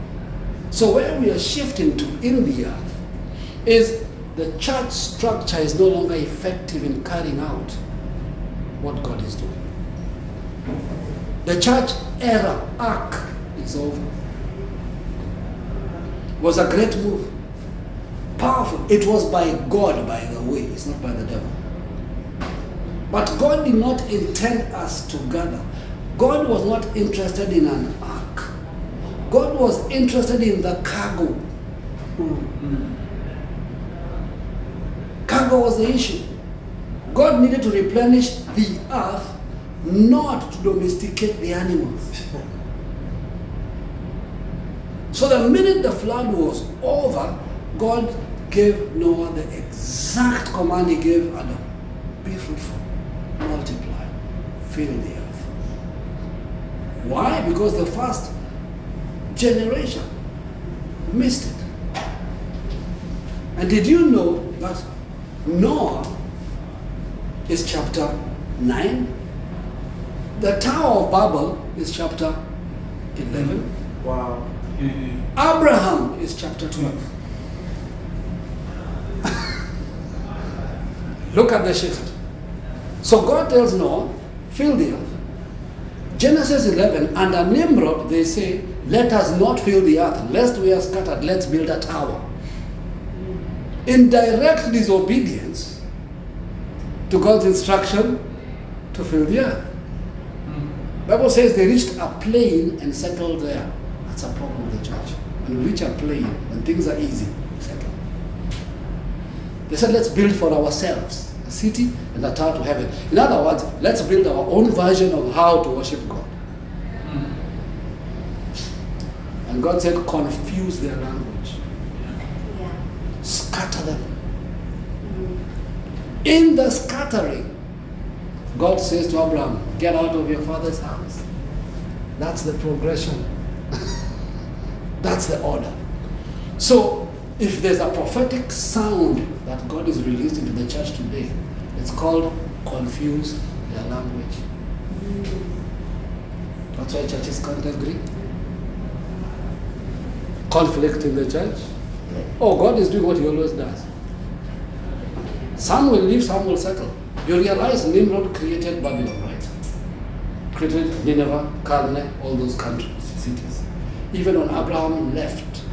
So, where we are shifting to in the earth is the church structure is no longer effective in carrying out what God is doing. The church era ark is over. Was a great move. Powerful. It was by God, by the way, it's not by the devil. But God did not intend us to gather. God was not interested in an ark. God was interested in the cargo. Cargo was the issue. God needed to replenish the earth, not to domesticate the animals. So the minute the flood was over, God gave Noah the exact command he gave Adam be fruitful, multiply, fill the earth. Why? Because the first generation missed it. And did you know that Noah is chapter 9? The Tower of Babel is chapter 11. Wow. Uh, Abraham is chapter 12. Look at the shift. So God tells Noah, fill the earth. Genesis 11, under Nimrod, they say, let us not fill the earth, lest we are scattered, let's build a tower. In direct disobedience to God's instruction to fill the earth. Hmm. Bible says they reached a plain and settled there. That's a problem with the church. When we are a plain, when things are easy, settle. They said, let's build for ourselves a city and a tower to heaven. In other words, let's build our own version of how to worship God. And God said, confuse their language, Yeah. scatter them. In the scattering, God says to Abraham, get out of your father's house. That's the progression. That's the order. So if there's a prophetic sound that God is releasing into the church today, it's called confuse their language. That's why churches can't agree. Conflict in the church. Oh, God is doing what He always does. Some will leave, some will settle. You realize Nimrod created Babylon, right? Created Nineveh, Calneh, all those countries, cities. Even when Abraham left,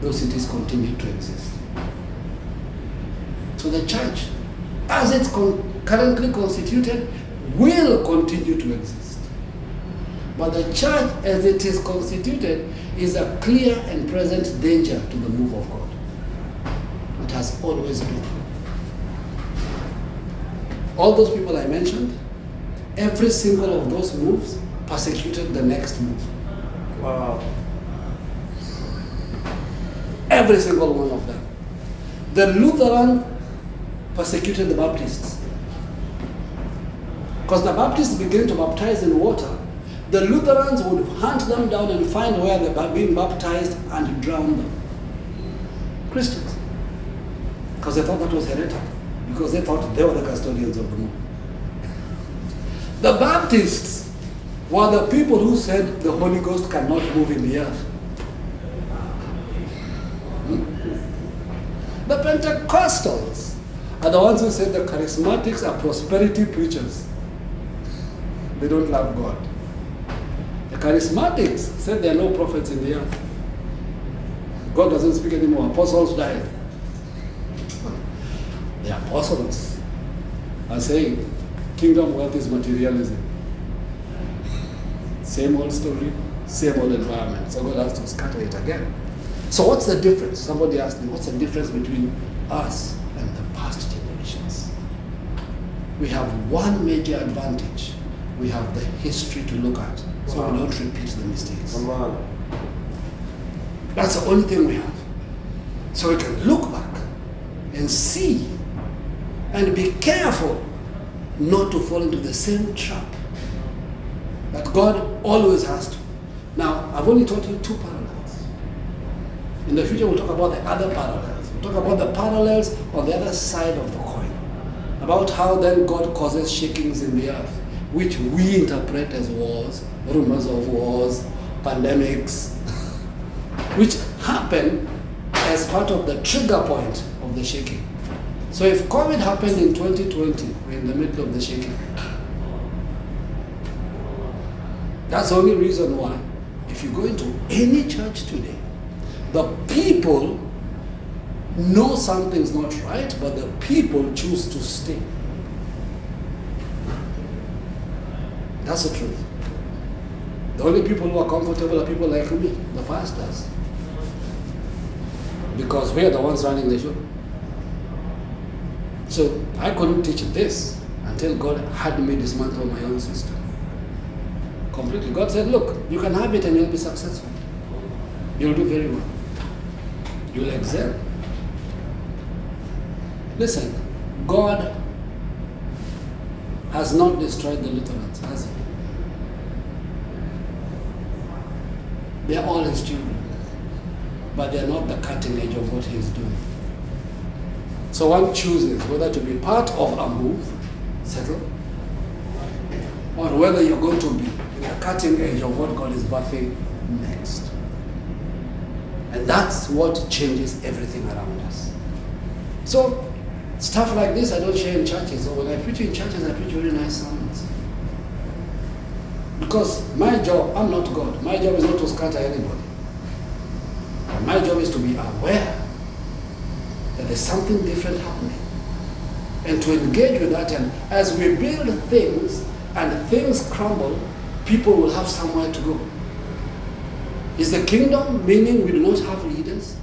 those cities continued to exist. So the church, as it's con- currently constituted, will continue to exist. But the church, as it is constituted, is a clear and present danger to the move of God. It has always been. All those people I mentioned, every single of those moves persecuted the next move. Wow. Every single one of them. The Lutheran persecuted the Baptists. Because the Baptists began to baptize in water, the Lutherans would hunt them down and find where they were being baptized and drown them. Christians. Because they thought that was heretical. Because they thought they were the custodians of the moon. The Baptists were the people who said the Holy Ghost cannot move in the earth. Hmm? The Pentecostals are the ones who said the charismatics are prosperity preachers. They don't love God. The charismatics said there are no prophets in the earth. God doesn't speak anymore. Apostles died. The apostles are saying kingdom wealth is materialism. Same old story, same old environment. So God has to scatter it again. So what's the difference? Somebody asked me, what's the difference between us and the past generations? We have one major advantage. We have the history to look at. So Wow. we don't repeat the mistakes. On. That's the only thing we have. So we can look back and see and be careful not to fall into the same trap that God always has to. Now, I've only taught you two parallels. In the future, we'll talk about the other parallels. We'll talk about the parallels on the other side of the coin. About how then God causes shakings in the earth, which we interpret as wars, rumors of wars, pandemics, which happen as part of the trigger point of the shaking. So if COVID happened in 2020, we're in the middle of the shaking. That's the only reason why, if you go into any church today, the people know something's not right, but the people choose to stay. That's the truth. The only people who are comfortable are people like me, the pastors. Because we are the ones running the show. So I couldn't teach this until God had me dismantle my own system. Completely. God said, look, you can have it and you'll be successful. You'll do very well. You'll excel. Listen, God has not destroyed the Lutherans, has he? They are all his children, but they are not the cutting edge of what he's doing. So one chooses whether to be part of a move, settle, or whether you're going to be cutting edge of what God is birthing next. And that's what changes everything around us. So, stuff like this I don't share in churches, or when I preach in churches, I preach very nice sermons. Because my job, I'm not God. My job is not to scatter anybody. My job is to be aware that there's something different happening. And to engage with that, and as we build things and things crumble, people will have somewhere to go. Is the kingdom meaning we do not have leaders?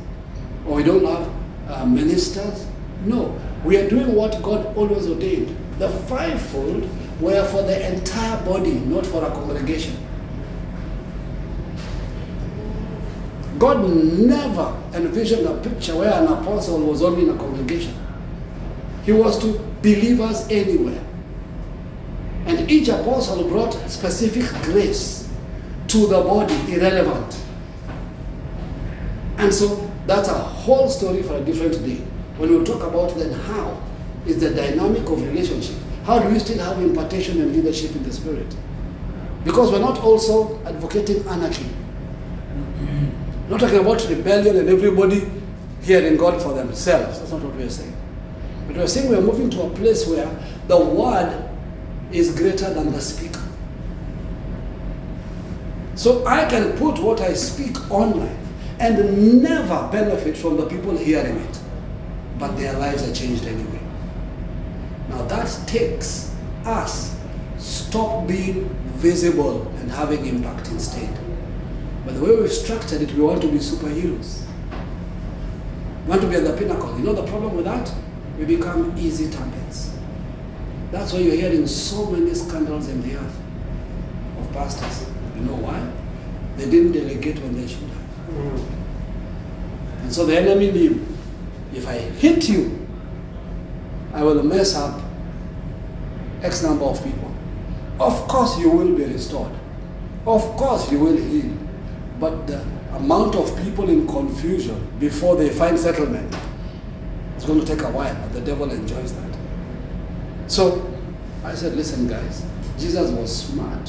Or we don't have uh, ministers? No. We are doing what God always ordained. The fivefold were for the entire body, not for a congregation. God never envisioned a picture where an apostle was only in a congregation. He was to believers anywhere. And each apostle brought specific grace to the body, irrelevant. And so That's a whole story for a different day. When we talk about then how is the dynamic of relationship. How do we still have impartation and leadership in the spirit? Because we're not also advocating anarchy. Not talking about rebellion and everybody hearing God for themselves. That's not what we're saying. But we're saying we're moving to a place where the word is greater than the speaker. So I can put what I speak online and never benefit from the people hearing it, but their lives are changed anyway. Now that takes us stop being visible and having impact instead. But the way we've structured it, we want to be superheroes. We want to be at the pinnacle. You know the problem with that? We become easy targets. That's why you're hearing so many scandals in the earth of pastors. You know why? They didn't delegate when they should have. Mm. And so the enemy knew if I hit you, I will mess up X number of people. Of course, you will be restored. Of course, you will heal. But the amount of people in confusion before they find settlement is going to take a while, and the devil enjoys that. So I said, listen, guys, Jesus was smart.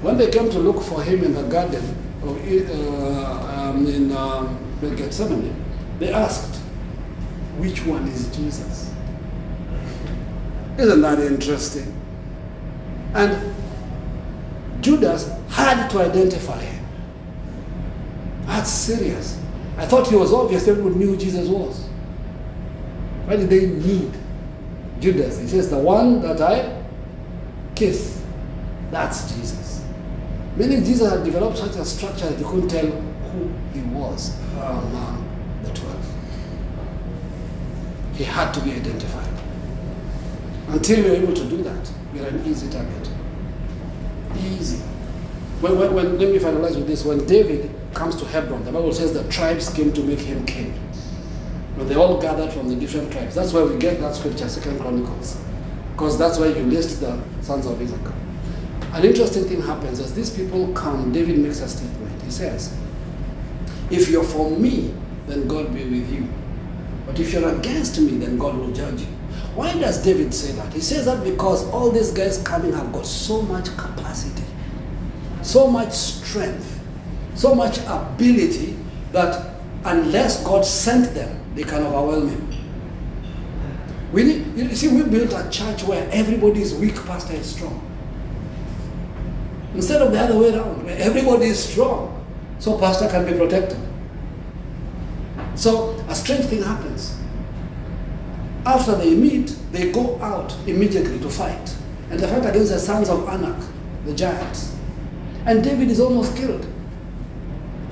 When they came to look for him in the garden of, uh, um, in uh, Gethsemane, they asked, which one is Jesus? Isn't that interesting? And Judas had to identify him. That's serious. I thought he was obvious, everyone knew Jesus was. Why did they need Judas? He says, the one that I kiss, that's Jesus. Meaning Jesus had developed such a structure that you couldn't tell who he was among the twelve. He had to be identified. Until we are able to do that, we are an easy target. Easy. When, when, when, let me finalize with this. When David comes to Hebron, the Bible says the tribes came to make him king. When they all gathered from the different tribes. That's why we get that scripture, Second Chronicles. Because that's why you list the sons of Issachar. An interesting thing happens as these people come, David makes a statement. He says, If you're for me, then God be with you. But if you're against me, then God will judge you. Why does David say that? He says that because all these guys coming have got so much capacity, so much strength, so much ability that unless God sent them, they can overwhelm him. We need, you see, we built a church where everybody is weak, pastor is strong. Instead of the other way around, where everybody is strong, so pastor can be protected. So a strange thing happens. After they meet, they go out immediately to fight. And they fight against the sons of Anak, the giants. And David is almost killed.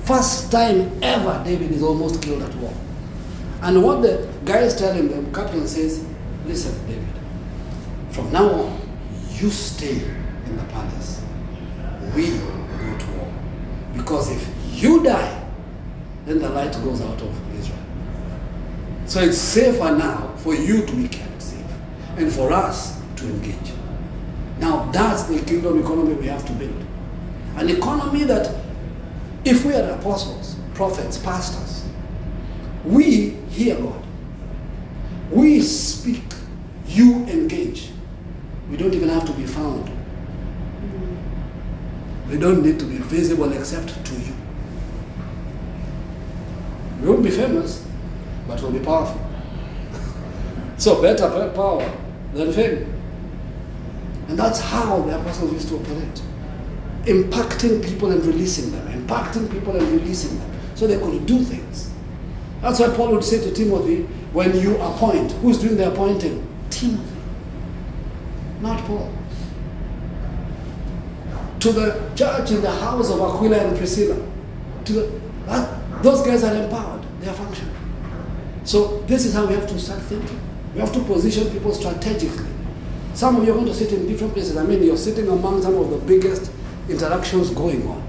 First time ever David is almost killed at war. And what the guys tell him, the captain says, listen, David, from now on, you stay in the palace. We go to war. Because if you die, then the light goes out of Israel. So it's safer now for you to be kept safe and for us to engage. Now that's the kingdom economy we have to build. An economy that if we are apostles, prophets, pastors, we hear God. We speak. You engage. We don't even have to be found. We don't need to be visible except to you. We won't be famous, but we'll be powerful. so better power than fame. And that's how the apostles used to operate. Impacting people and releasing them, impacting people and releasing them. So they could do things. That's why Paul would say to Timothy, when you appoint, who's doing the appointing? Timothy, not Paul. To the church in the house of Aquila and Priscilla, to the, that, those guys are empowered, they are functioning. So this is how we have to start thinking. We have to position people strategically. Some of you are going to sit in different places. I mean, you're sitting among some of the biggest interactions going on.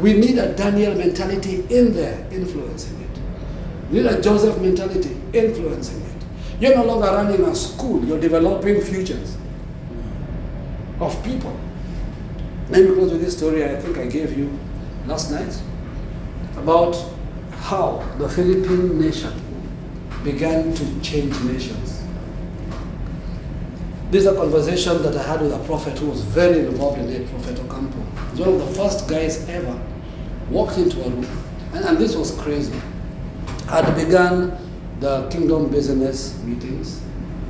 We need a Daniel mentality in there influencing it. We need a Joseph mentality influencing it. You're no longer running a school, you're developing futures of people. Let me close with this story I think I gave you last night about how the Philippine nation began to change nations. This is a conversation that I had with a prophet who was very involved in it, Prophet Ocampo. One of the first guys ever walked into a room, and, and this was crazy. Had begun the kingdom business meetings,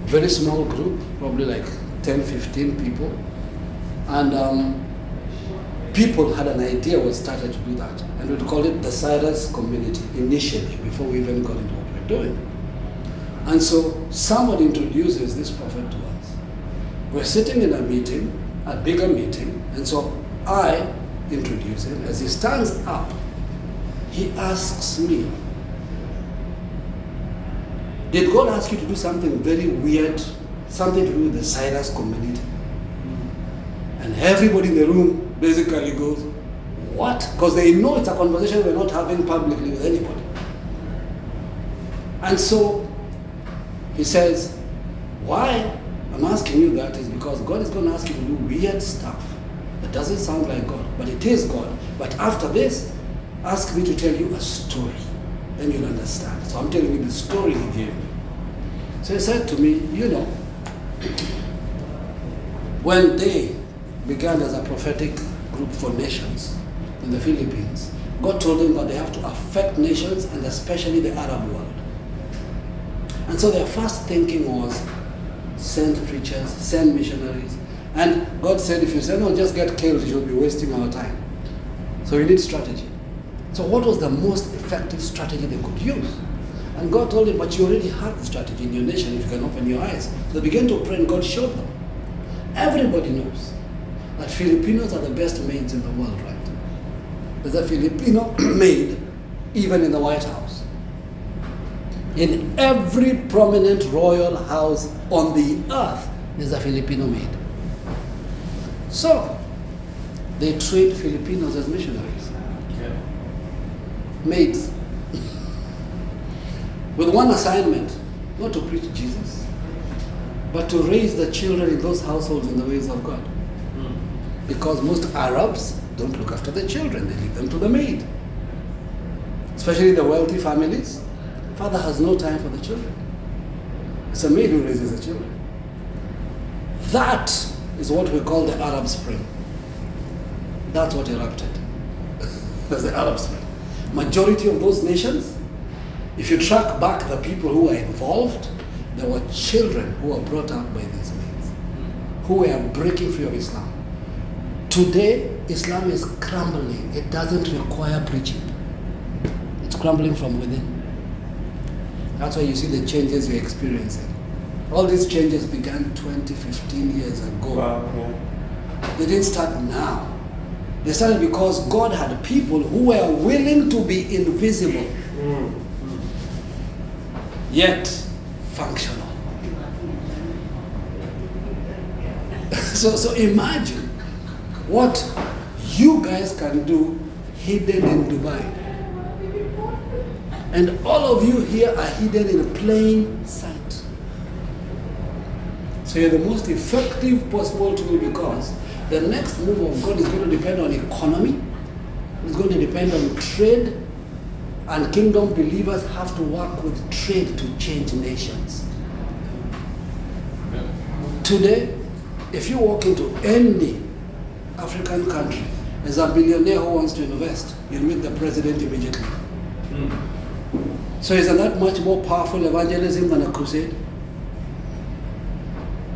very small group, probably like 10, 15 people, and um, people had an idea we started to do that, and we'd call it the Cyrus community initially, before we even got into what we're doing. And so somebody introduces this prophet to us. We're sitting in a meeting, a bigger meeting, and so I introduce him. As he stands up, he asks me, Did God ask you to do something very weird, something to do with the Cyrus community? And everybody in the room basically goes, What? Because they know it's a conversation we're not having publicly with anybody. And so he says, Why I'm asking you that is because God is going to ask you to do weird stuff doesn't sound like God, but it is God. But after this, ask me to tell you a story. Then you'll understand. So I'm telling you the story he gave me. So he said to me, You know, when they began as a prophetic group for nations in the Philippines, God told them that they have to affect nations and especially the Arab world. And so their first thinking was send preachers, send missionaries. And God said, if you say, no, just get killed, you'll be wasting our time. So we need strategy. So what was the most effective strategy they could use? And God told him, but you already have the strategy in your nation if you can open your eyes. They began to pray and God showed them. Everybody knows that Filipinos are the best maids in the world, right? There's a Filipino maid even in the White House. In every prominent royal house on the earth, there's a Filipino maid. So, they treat Filipinos as missionaries, maids, with one assignment not to preach Jesus, but to raise the children in those households in the ways of God. Hmm. Because most Arabs don't look after the children, they leave them to the maid. Especially the wealthy families. Father has no time for the children. It's a maid who raises the children. That is what we call the Arab Spring. That's what erupted. That's the Arab Spring. Majority of those nations, if you track back the people who were involved, there were children who were brought up by these maids, who were breaking free of Islam. Today, Islam is crumbling. It doesn't require preaching. It's crumbling from within. That's why you see the changes you're experiencing. All these changes began 20, 15 years ago. Wow. Yeah. They didn't start now. They started because God had people who were willing to be invisible, Mm. yet functional. so, so imagine what you guys can do hidden in Dubai. And all of you here are hidden in a plain sight. So you're the most effective possible tool because the next move of God is going to depend on economy, it's going to depend on trade, and kingdom believers have to work with trade to change nations. Today, if you walk into any African country, as a billionaire who wants to invest, you'll meet the president immediately. Hmm. So isn't that much more powerful evangelism than a crusade?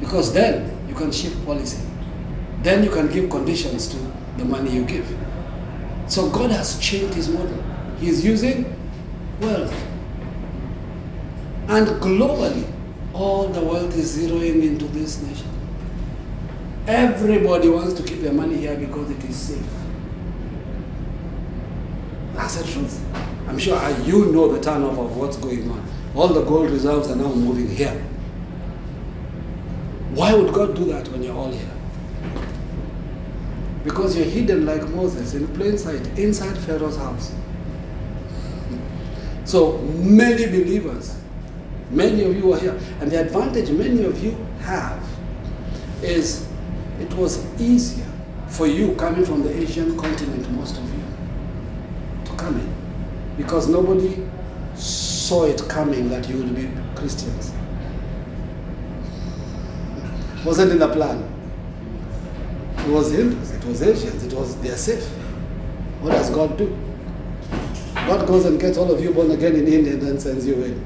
Because then you can shift policy. Then you can give conditions to the money you give. So God has changed his model. He's using wealth. And globally, all the wealth is zeroing into this nation. Everybody wants to keep their money here because it is safe. That's the truth. I'm sure you know the turnover of what's going on. All the gold reserves are now moving here. Why would God do that when you're all here? Because you're hidden like Moses in plain sight inside Pharaoh's house. So many believers, many of you are here, and the advantage many of you have is it was easier for you coming from the Asian continent, most of you, to come in. because nobody saw it coming that you would be Christians. Wasn't in the plan. It was Hindus, it was Asians, it was they're safe. What does God do? God goes and gets all of you born again in India and then sends you in.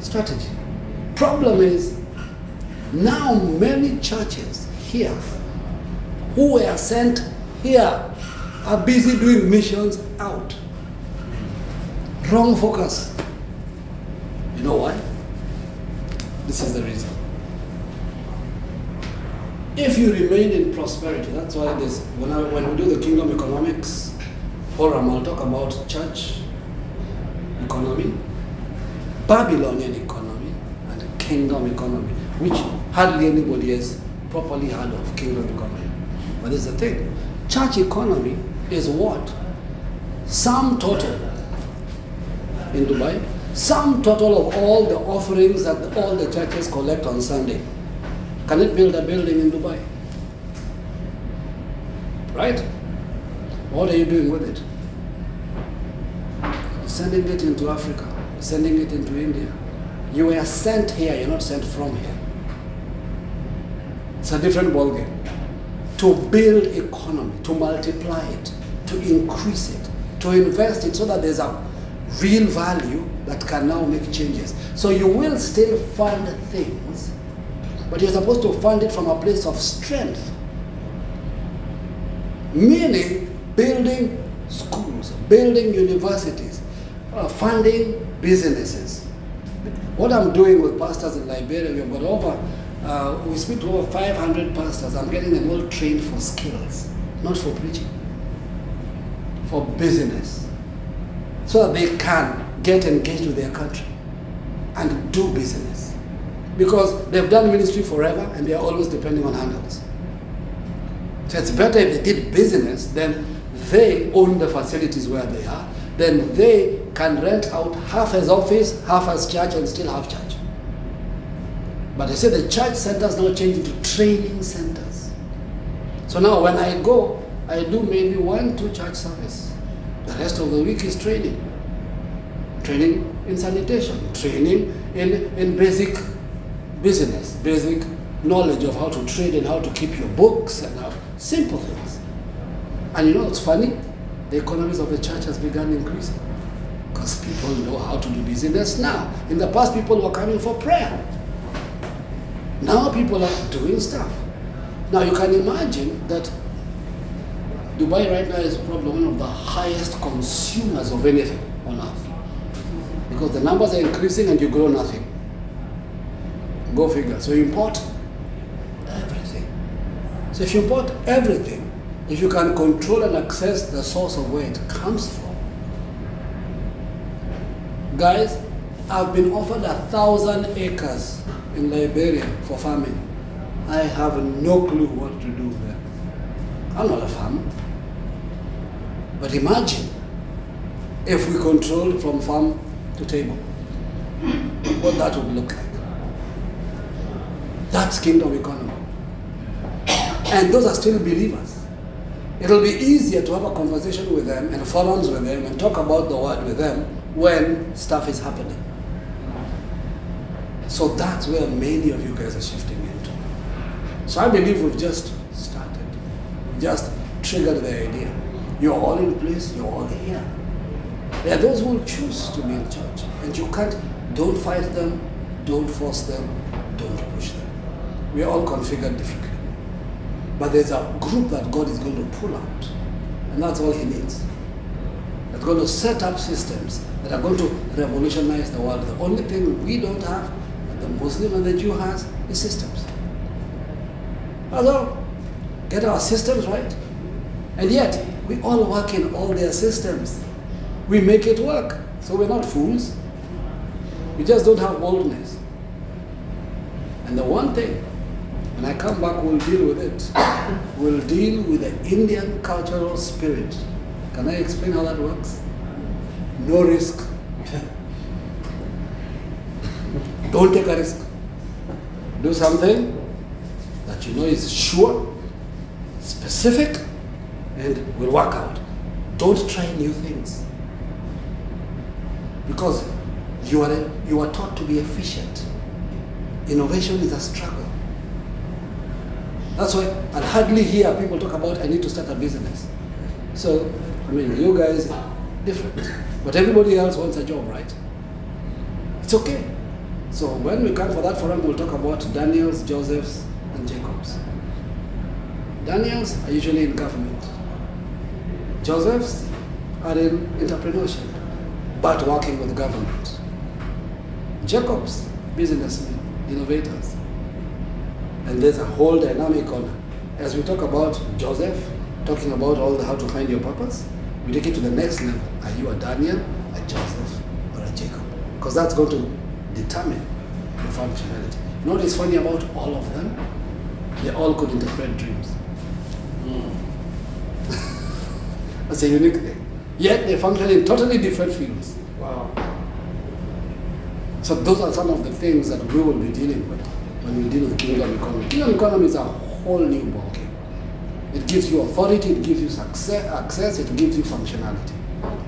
Strategy. Problem is, now many churches here who were sent here are busy doing missions out. Wrong focus. You know why? This is the reason. If you remain in prosperity, that's why this when I when we do the kingdom economics forum, I'll talk about church economy, Babylonian economy, and kingdom economy, which hardly anybody has properly heard of kingdom economy. But it's the thing. Church economy is what? Sum total in Dubai, sum total of all the offerings that all the churches collect on Sunday. Can it build a building in Dubai? Right? What are you doing with it? Sending it into Africa, sending it into India. You were sent here, you're not sent from here. It's a different ballgame. To build economy, to multiply it, to increase it, to invest it so that there's a real value that can now make changes. So you will still fund things, but you're supposed to fund it from a place of strength. Meaning building schools, building universities, uh, funding businesses. What I'm doing with pastors in Liberia, we've got over, uh, we speak to over 500 pastors. I'm getting them all trained for skills, not for preaching, for business, so that they can get engaged with their country and do business. Because they've done ministry forever and they're always depending on handles. So it's better if they did business, then they own the facilities where they are, then they can rent out half as office, half as church, and still have church. But they say the church centers now change into training centers. So now when I go, I do maybe one, two church service. The rest of the week is training. Training in sanitation, training in, in basic business, basic knowledge of how to trade and how to keep your books and how simple things. And you know what's funny? The economies of the church has begun increasing because people know how to do business now. In the past, people were coming for prayer. Now people are doing stuff. Now you can imagine that Dubai right now is probably one of the highest consumers of anything on earth. Because the numbers are increasing and you grow nothing. Go figure. So you import everything. So if you import everything, if you can control and access the source of where it comes from, guys, I've been offered a thousand acres in Liberia for farming. I have no clue what to do there. I'm not a farmer. But imagine if we controlled from farm to table, what that would look like. That's kingdom economy. And those are still believers. It'll be easier to have a conversation with them and forums with them and talk about the word with them when stuff is happening. So that's where many of you guys are shifting into. So I believe we've just started. We've just triggered the idea. You're all in place, you're all here. There are those who will choose to be in church. And you can't, don't fight them, don't force them, don't push them. We are all configured differently. But there's a group that God is going to pull out. And that's all He needs. That's going to set up systems that are going to revolutionize the world. The only thing we don't have, that the Muslim and the Jew has, is systems. Although, get our systems right. And yet, we all work in all their systems. We make it work. So we're not fools. We just don't have boldness. And the one thing, when I come back, we'll deal with it. We'll deal with the Indian cultural spirit. Can I explain how that works? No risk. Don't take a risk. Do something that you know is sure, specific, and will work out. Don't try new things. because you are, you are taught to be efficient. Innovation is a struggle. That's why I hardly hear people talk about I need to start a business. So, I mean, you guys are different. But everybody else wants a job, right? It's okay. So when we come for that forum, we'll talk about Daniels, Josephs, and Jacobs. Daniels are usually in government. Josephs are in entrepreneurship, but working with government. Jacobs, businessmen, innovators. And there's a whole dynamic on, as we talk about Joseph, talking about all the how to find your purpose, we take it to the next level. Are you a Daniel, a Joseph, or a Jacob? Because that's going to determine your functionality. You know what is funny about all of them? They all could interpret dreams. Hmm. That's a unique thing. Yet they function in totally different fields. Wow. So those are some of the things that we will be dealing with when we deal with kingdom economy. Kingdom economy is a whole new ballgame. It gives you authority, it gives you success, access, it gives you functionality.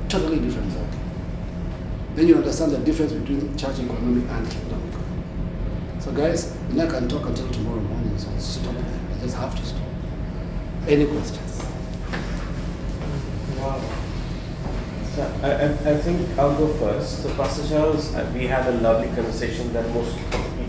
Totally different ballgame. Then you understand the difference between church economy and kingdom economy. So guys, I can talk until tomorrow morning, so stop. I just have to stop. Any questions? Wow. So I, I, I think I'll go first. So Pastor Charles, uh, we had a lovely conversation that most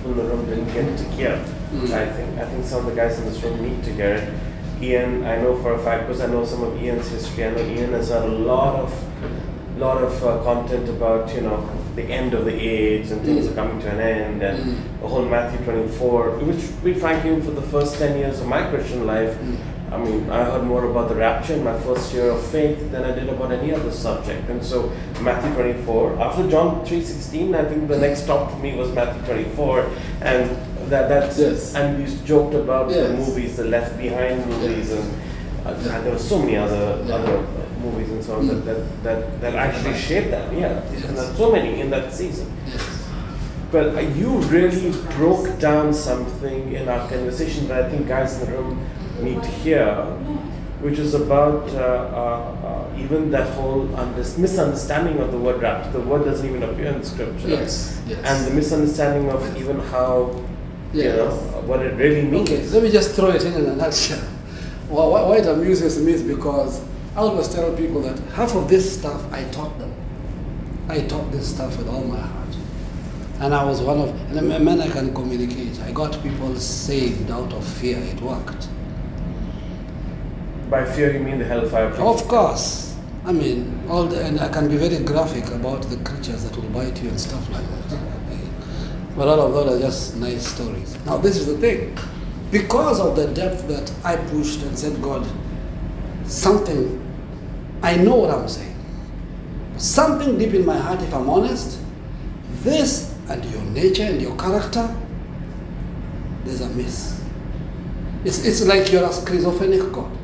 people in the room didn't get to hear. Mm. I think I think some of the guys in this room need to hear it. Ian, I know for a fact because I know some of Ian's history. I know Ian has done a lot of lot of uh, content about you know the end of the age and things Mm. are coming to an end and Mm. the whole Matthew 24, which we frankly for the first 10 years of my Christian life, Mm. I mean, I heard more about the rapture in my first year of faith than I did about any other subject. And so Matthew 24, after John 3:16, I think the next stop for me was Matthew 24, and that that's Yes. and we joked about the movies, the Left Behind movies, Yes. and, uh, and there were so many other Yeah. other movies and so on that, that that that actually shaped that. Yeah, Yes. and there's so many in that season. Yes. But uh, you really broke down something in our conversation that I think guys in the room need here, which is about uh, uh, uh, even that whole under- misunderstanding of the word rapture. The word doesn't even appear in scripture. Yes. Yes. And the misunderstanding of even how, you know, what it really means. Okay, let me just throw it in in a nutshell. Well, why, why it amuses me is because I always tell people that half of this stuff I taught them. I taught this stuff with all my heart. And I was one of, and a man I can communicate. I got people saved out of fear. It worked. By fear, you mean the hellfire. Of course. I mean, all the, and I can be very graphic about the creatures that will bite you and stuff like that. But all of those are just nice stories. Now, this is the thing. Because of the depth that I pushed and said, God, something, I know what I'm saying. Something deep in my heart, if I'm honest, this and your nature and your character, there's a miss. It's, it's like you're a schizophrenic God.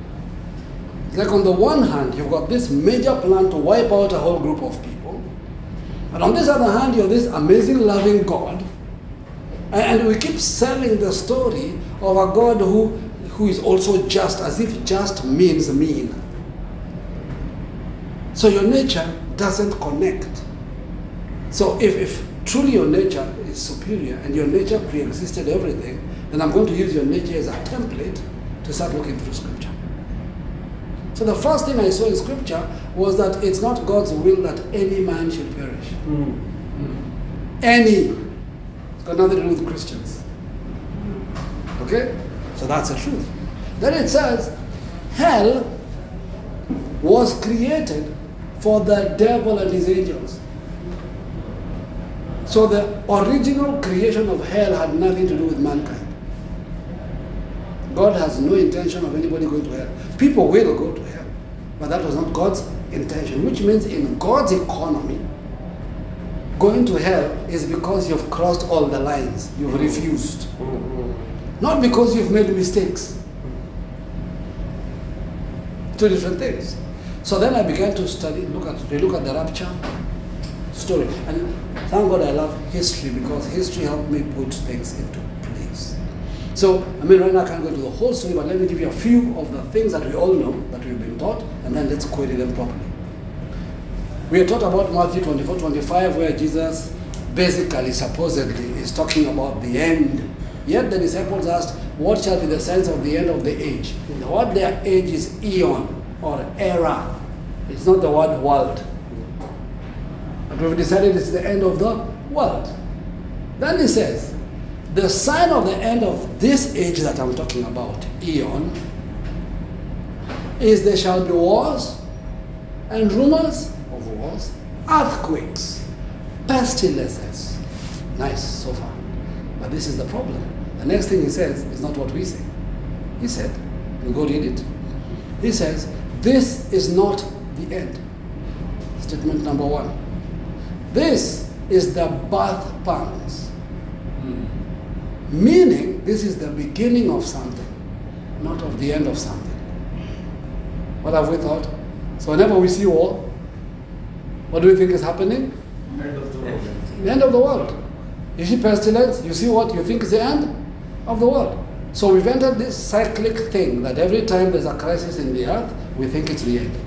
Like on the one hand, you've got this major plan to wipe out a whole group of people. And on this other hand, you're this amazing, loving God. And, and we keep selling the story of a God who, who is also just, as if just means mean. So your nature doesn't connect. So if, if truly your nature is superior and your nature pre-existed everything, then I'm going to use your nature as a template to start looking through scripture. So the first thing I saw in scripture was that it's not God's will that any man should perish. Mm. Any. It's got nothing to do with Christians. Okay? So that's the truth. Then it says, hell was created for the devil and his angels. So the original creation of hell had nothing to do with mankind. God has no intention of anybody going to hell. People will go to hell, but that was not God's intention, which means in God's economy, going to hell is because you've crossed all the lines, you've refused, Mm, not because you've made mistakes. Two different things. So then I began to study, look at, look at the rapture story. And thank God I love history because history helped me put things into. So, I mean, right now I can't go into the whole story, but let me give you a few of the things that we all know that we've been taught, and then let's query them properly. We are taught about Matthew 24 25, where Jesus basically, supposedly, is talking about the end. Yet the disciples asked, What shall be the sense of the end of the age? The word there, age, is eon or era. It's not the word world. But we've decided it's the end of the world. Then he says, The sign of the end of this age that I'm talking about, eon, is there shall be wars and rumors of wars, earthquakes, pestilences. Nice so far. But this is the problem. The next thing he says is not what we say. He said, you go read it. He says, This is not the end. Statement number one. This is the birth pangs. Meaning, this is the beginning of something, not of the end of something. What have we thought? So, whenever we see war, what do we think is happening? End of the world. The end of the world. You see pestilence, you see what you think is the end of the world. So we've entered this cyclic thing that every time there's a crisis in the earth, we think it's the end.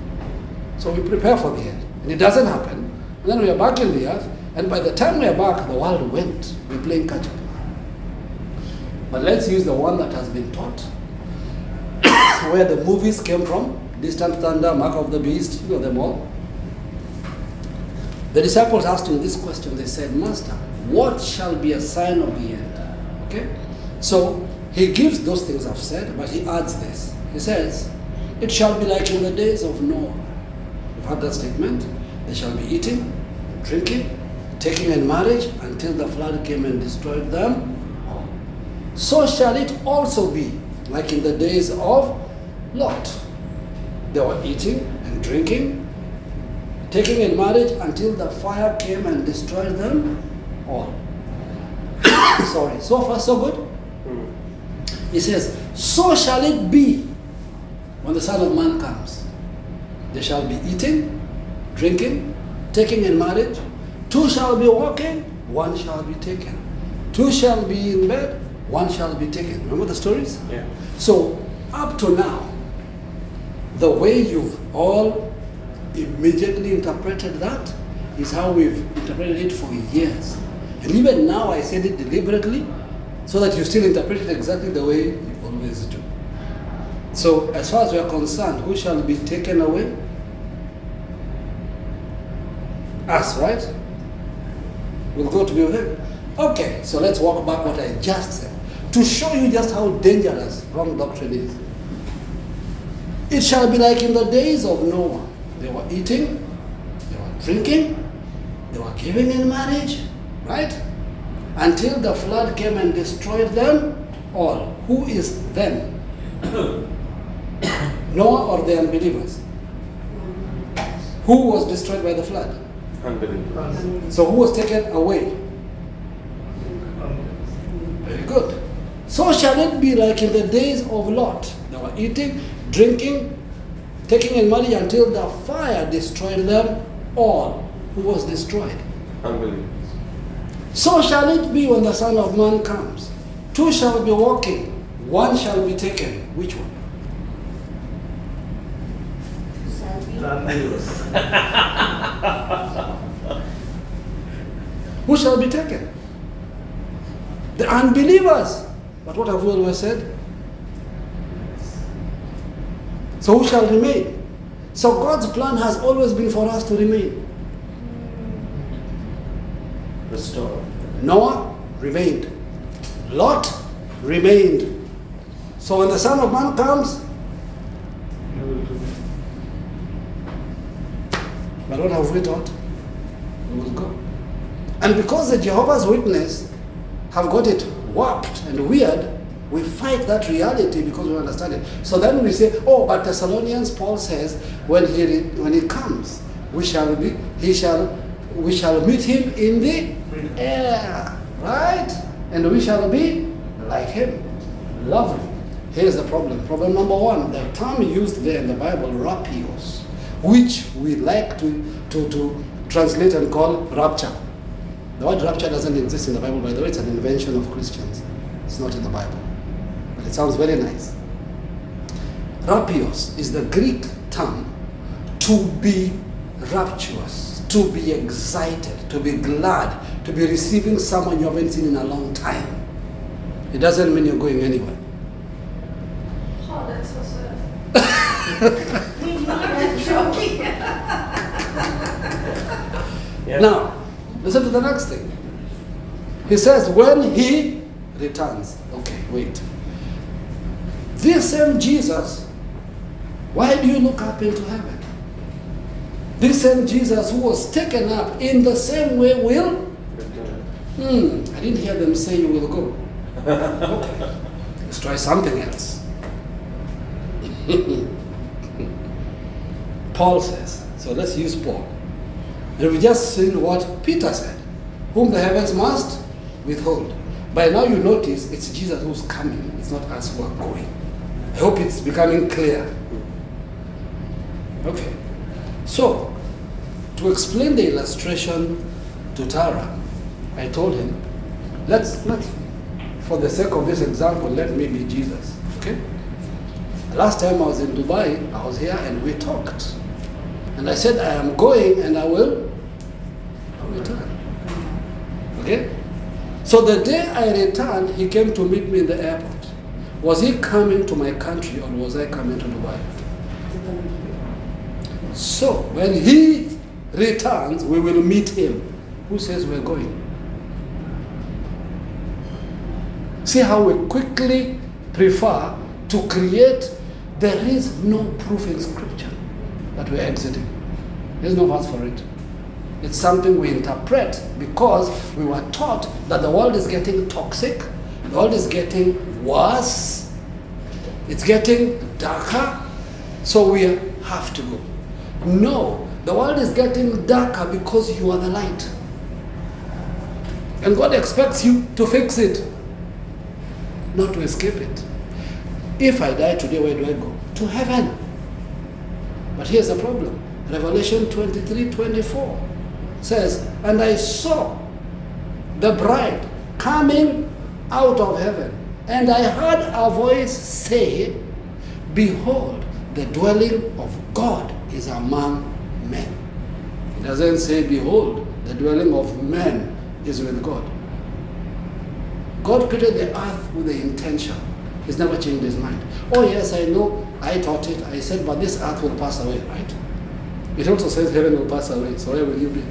So we prepare for the end. And it doesn't happen. And then we are back in the earth, and by the time we are back, the world went. We're playing catch up. But let's use the one that has been taught, where the movies came from Distant Thunder, Mark of the Beast, you know them all. The disciples asked him this question. They said, Master, what shall be a sign of the end? Okay? So he gives those things I've said, but he adds this. He says, It shall be like in the days of Noah. You've heard that statement? They shall be eating, drinking, taking in marriage until the flood came and destroyed them. So shall it also be like in the days of Lot. They were eating and drinking, taking in marriage until the fire came and destroyed them all. Sorry, so far so good? Hmm. He says, So shall it be when the Son of Man comes. They shall be eating, drinking, taking in marriage. Two shall be walking, one shall be taken. Two shall be in bed, one shall be taken. Remember the stories? Yeah. So, up to now, the way you've all immediately interpreted that is how we've interpreted it for years. And even now, I said it deliberately so that you still interpret it exactly the way you always do. So, as far as we are concerned, who shall be taken away? Us, right? We'll go to be with him. Okay, so let's walk back what I just said to show you just how dangerous wrong doctrine is. It shall be like in the days of Noah. They were eating, they were drinking, they were giving in marriage, right? Until the flood came and destroyed them all. Who is them? Noah or the unbelievers? Who was destroyed by the flood? Unbelievers. So who was taken away? Very good. So shall it be like in the days of Lot. They were eating, drinking, taking in money until the fire destroyed them all. Who was destroyed? Unbelievers. So shall it be when the Son of Man comes. Two shall be walking, one shall be taken. Which one? Who shall be taken? The unbelievers. But what have we always said? So who shall remain? So God's plan has always been for us to remain. Restore. Noah remained. Lot remained. So when the Son of Man comes, but what have we taught? We will go. And because the Jehovah's Witness have got it warped and weird, we fight that reality because we understand it. So then we say, oh, but Thessalonians, Paul says, when he when he comes, we shall be, he shall, we shall meet him in the air, right? And we shall be like him. Lovely. Here's the problem. Problem number one: the term used there in the Bible, rapios, which we like to to, to translate and call rapture. The word rapture doesn't exist in the Bible, by the way. It's an invention of Christians. It's not in the Bible. But it sounds very nice. Rapios is the Greek term to be rapturous, to be excited, to be glad, to be receiving someone you haven't seen in a long time. It doesn't mean you're going anywhere. Oh, that's so sad. I'm joking. Yeah. Now, listen to the next thing. He says, when he returns. Okay, wait. This same Jesus, why do you look up into heaven? This same Jesus who was taken up in the same way will. Hmm, I didn't hear them say you will go. Okay, let's try something else. Paul says, so let's use Paul. We just seen what Peter said, whom the heavens must withhold. By now you notice it's Jesus who's coming, it's not us who are going. I hope it's becoming clear. Okay. So, to explain the illustration to Tara, I told him, let's, let's, for the sake of this example, let me be Jesus. Okay? Last time I was in Dubai, I was here and we talked. And I said, I am going and I'll return. Okay? So the day I returned, he came to meet me in the airport. Was he coming to my country or was I coming to Dubai? So when he returns, we will meet him. Who says we're going? See how we quickly prefer to create, there is no proof in scripture that we're exiting. There's no verse for it. It's something we interpret because we were taught that the world is getting toxic, the world is getting worse, it's getting darker, so we have to go. No, the world is getting darker because you are the light. And God expects you to fix it, not to escape it. If I die today, where do I go? To heaven. But here's the problem Revelation 23 24 says, And I saw the bride coming out of heaven, and I heard a voice say, Behold, the dwelling of God is among men. It doesn't say, Behold, the dwelling of men is with God. God created the earth with the intention. He's never changed his mind. Oh, yes, I know. I taught it. I said, but this earth will pass away, right? It also says heaven will pass away. So where will you be?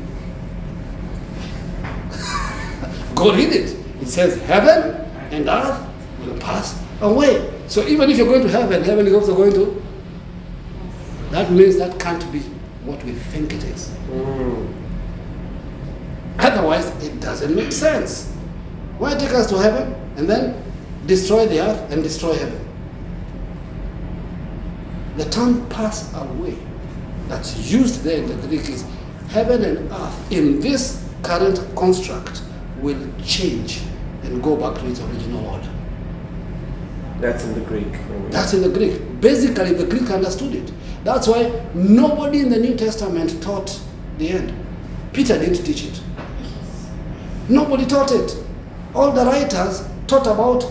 Go read it. It says heaven and earth will pass away. So even if you're going to heaven, heaven is also going to. That means that can't be what we think it is. Mm. Otherwise, it doesn't make sense. Why take us to heaven and then destroy the earth and destroy heaven? The term pass away that's used there in the Greek is heaven and earth in this current construct will change and go back to its original order. That's in the Greek. That's in the Greek. Basically, the Greek understood it. That's why nobody in the New Testament taught the end. Peter didn't teach it. Nobody taught it. All the writers taught about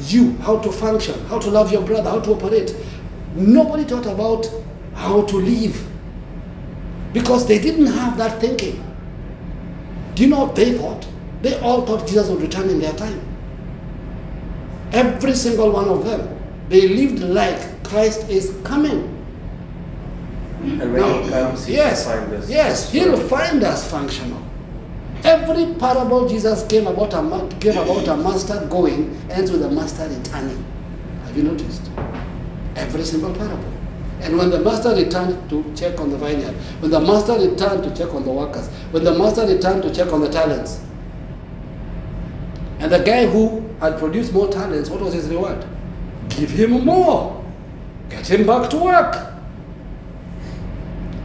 you, how to function, how to love your brother, how to operate. Nobody taught about how to live because they didn't have that thinking. Do you know what they thought? They all thought Jesus would return in their time. Every single one of them. They lived like Christ is coming. And when he comes, he yes, will find us. yes, he'll find us functional. Every parable Jesus came about a gave about a master going ends with a master returning. Have you noticed? Every single parable. And when the master returned to check on the vineyard, when the master returned to check on the workers, when the master returned to check on the talents, and the guy who had produced more talents, what was his reward? Give him more. Get him back to work.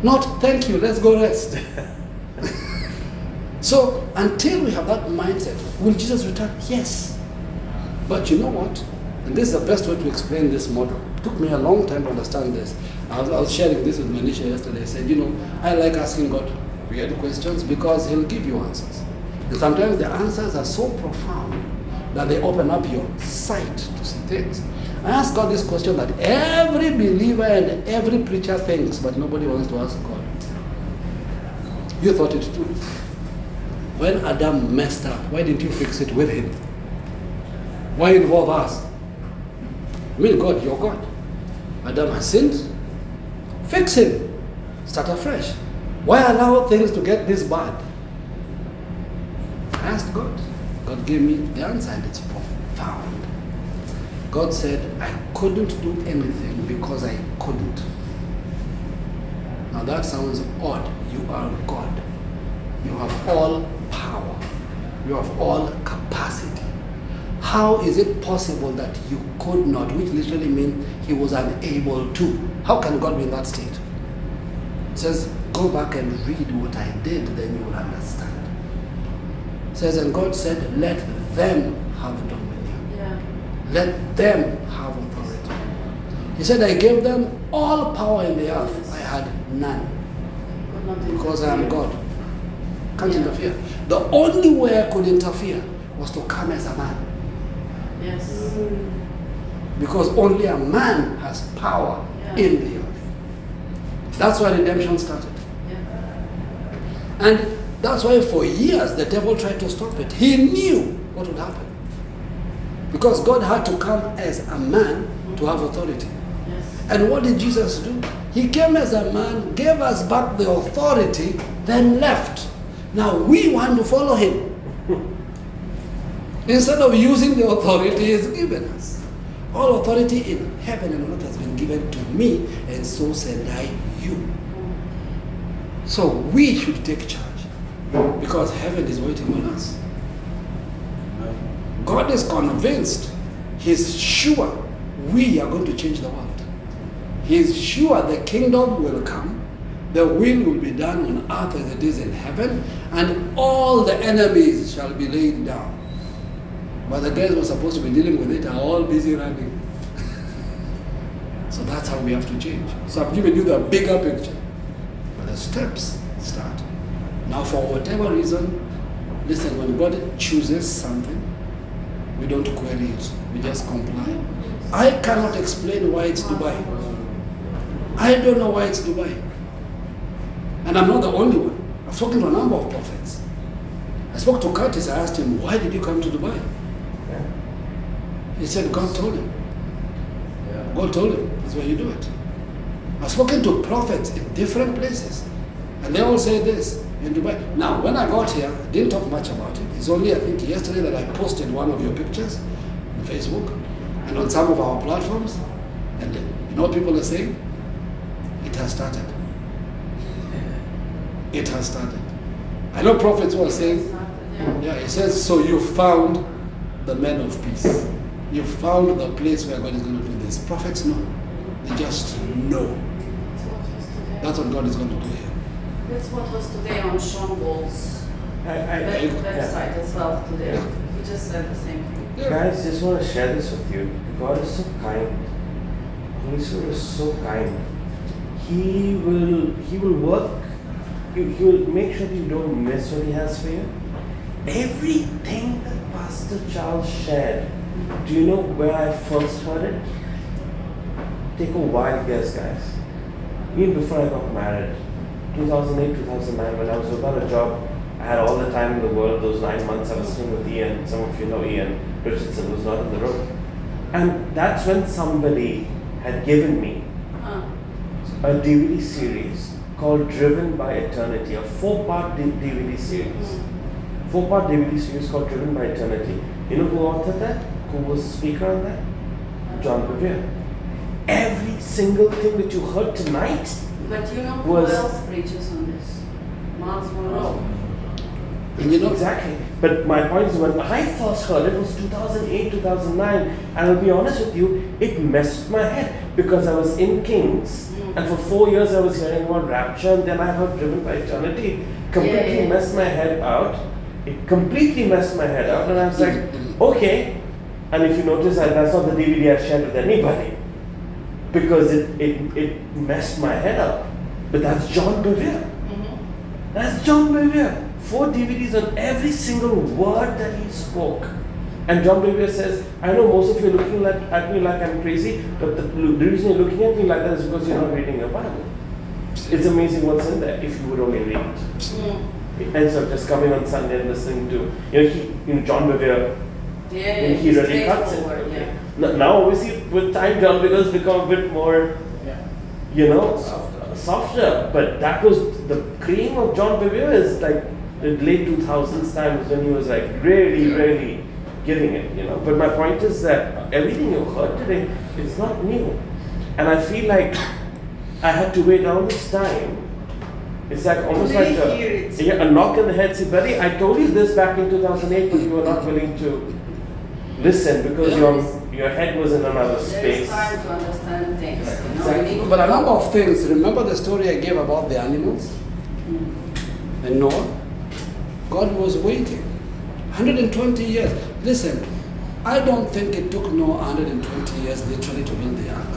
Not thank you, let's go rest. so until we have that mindset, will Jesus return? Yes. But you know what? And this is the best way to explain this model. It took me a long time to understand this. I was, I was sharing this with Manisha yesterday. I said, you know, I like asking God weird questions because He'll give you answers. Sometimes the answers are so profound that they open up your sight to see things. I asked God this question that every believer and every preacher thinks, but nobody wants to ask God. You thought it too. When Adam messed up, why didn't you fix it with him? Why involve us? I mean, God, you're God. Adam has sinned. Fix him. Start afresh. Why allow things to get this bad? Asked God. God gave me the answer, and it's profound. God said, I couldn't do anything because I couldn't. Now that sounds odd. You are God. You have all power. You have all capacity. How is it possible that you could not, which literally means he was unable to? How can God be in that state? It says, go back and read what I did, then you will understand. Says, and God said, let them have dominion. Yeah. Let them have authority. He said, I gave them all power in the earth. I had none because I am. God. Can't Yeah. interfere. The only way I could interfere was to come as a man. Yes. Because only a man has power Yeah. in the earth. That's why redemption started. Yeah. And that's why for years the devil tried to stop it. He knew what would happen. Because God had to come as a man to have authority. Yes. And what did Jesus do? He came as a man, gave us back the authority, then left. Now we want to follow him. Instead of using the authority he's given us. All authority in heaven and earth has been given to me, and so send I you. So we should take charge because heaven is waiting on us. God is convinced, He's sure we are going to change the world. He's sure the kingdom will come, the will will be done on earth as it is in heaven, and all the enemies shall be laid down. But the guys who are supposed to be dealing with it are all busy running. so that's how we have to change. So I've given you the bigger picture. But the steps start. Now, for whatever reason, listen, when God chooses something, we don't query it, we just comply. I cannot explain why it's Dubai. I don't know why it's Dubai. And I'm not the only one. I've spoken to a number of prophets. I spoke to Curtis, I asked him, why did you come to Dubai? He said, God told him. God told him, that's why you do it. I've spoken to prophets in different places, and they all say this in Dubai. Now, when I got here, I didn't talk much about it. It's only, I think, yesterday that I posted one of your pictures on Facebook and on some of our platforms. And uh, you know people are saying? It has started. It has started. I know prophets were saying, Yeah. it says, so you found the men of peace. You found the place where God is going to do this. Prophets know. They just know. That's what God is going to do here. That's what was today on Sean Wall's I, I, web- yeah. website as well today. Yeah. He just said the same thing. Guys, just want to share this with you. God is so kind. Holy Spirit is so kind. He will He will work. He, he will make sure you don't miss what He has for you. Everything that Pastor Charles shared. Do you know where I first heard it? Take a wild guess, guys. Even before I got married, 2008, 2009, when I was without a job, I had all the time in the world. Those nine months I was staying with Ian. Some of you know Ian Richardson was not in the room. And that's when somebody had given me Uh, a DVD series called Driven by Eternity, a four part DVD series. Four part DVD series called Driven by Eternity. You know who authored that? Who was the speaker on that? John Bevere. Every single thing that you heard tonight but you know who Was- else preaches on this? Myles Munroe. Oh. And you know, Exactly. But my point is, when I first heard it was 2008, 2009, and I'll be honest with you, it messed with my head because I was in Kings, hmm. and for four years I was hearing about rapture, and then I heard Driven by Eternity. Completely Yeah, yeah. messed my head out. It completely messed my head out, and I was like, okay. And if you notice, I, that's not the DVD I shared with anybody because it, it, it messed my head up. But that's John Bevere. Mm-hmm. That's John Bevere. Four DVDs on every single word that he spoke. And John Bevere says, I know most of you are looking like, at me like I'm crazy, but the, the reason you're looking at me like that is because you're not reading your Bible. It's amazing what's in there if you would only read. Mm. Instead of just coming on Sunday and listening to, you know, he, you know John Bevere, Yeah, and he really cuts it. straightforward, Okay. yeah. Now, obviously, with time, John Bevere's become a bit more, you know, softer. softer. But that was the cream of John Bevere is like the late 2000s times when he was like really, really giving it, you know. But my point is that everything you heard today, it's not new. And I feel like I had to wait all this time. It's like almost Really like a, yeah, a knock in the head. See, buddy, I told you this back in 2008, but you were not willing to listen because your your head was in another There's space. time to understand things, you know. Exactly. We But a number of things. Remember the story I gave about the animals hmm. and Noah? God was waiting. 120 years. Listen, I don't think it took Noah 120 years literally to build the ark.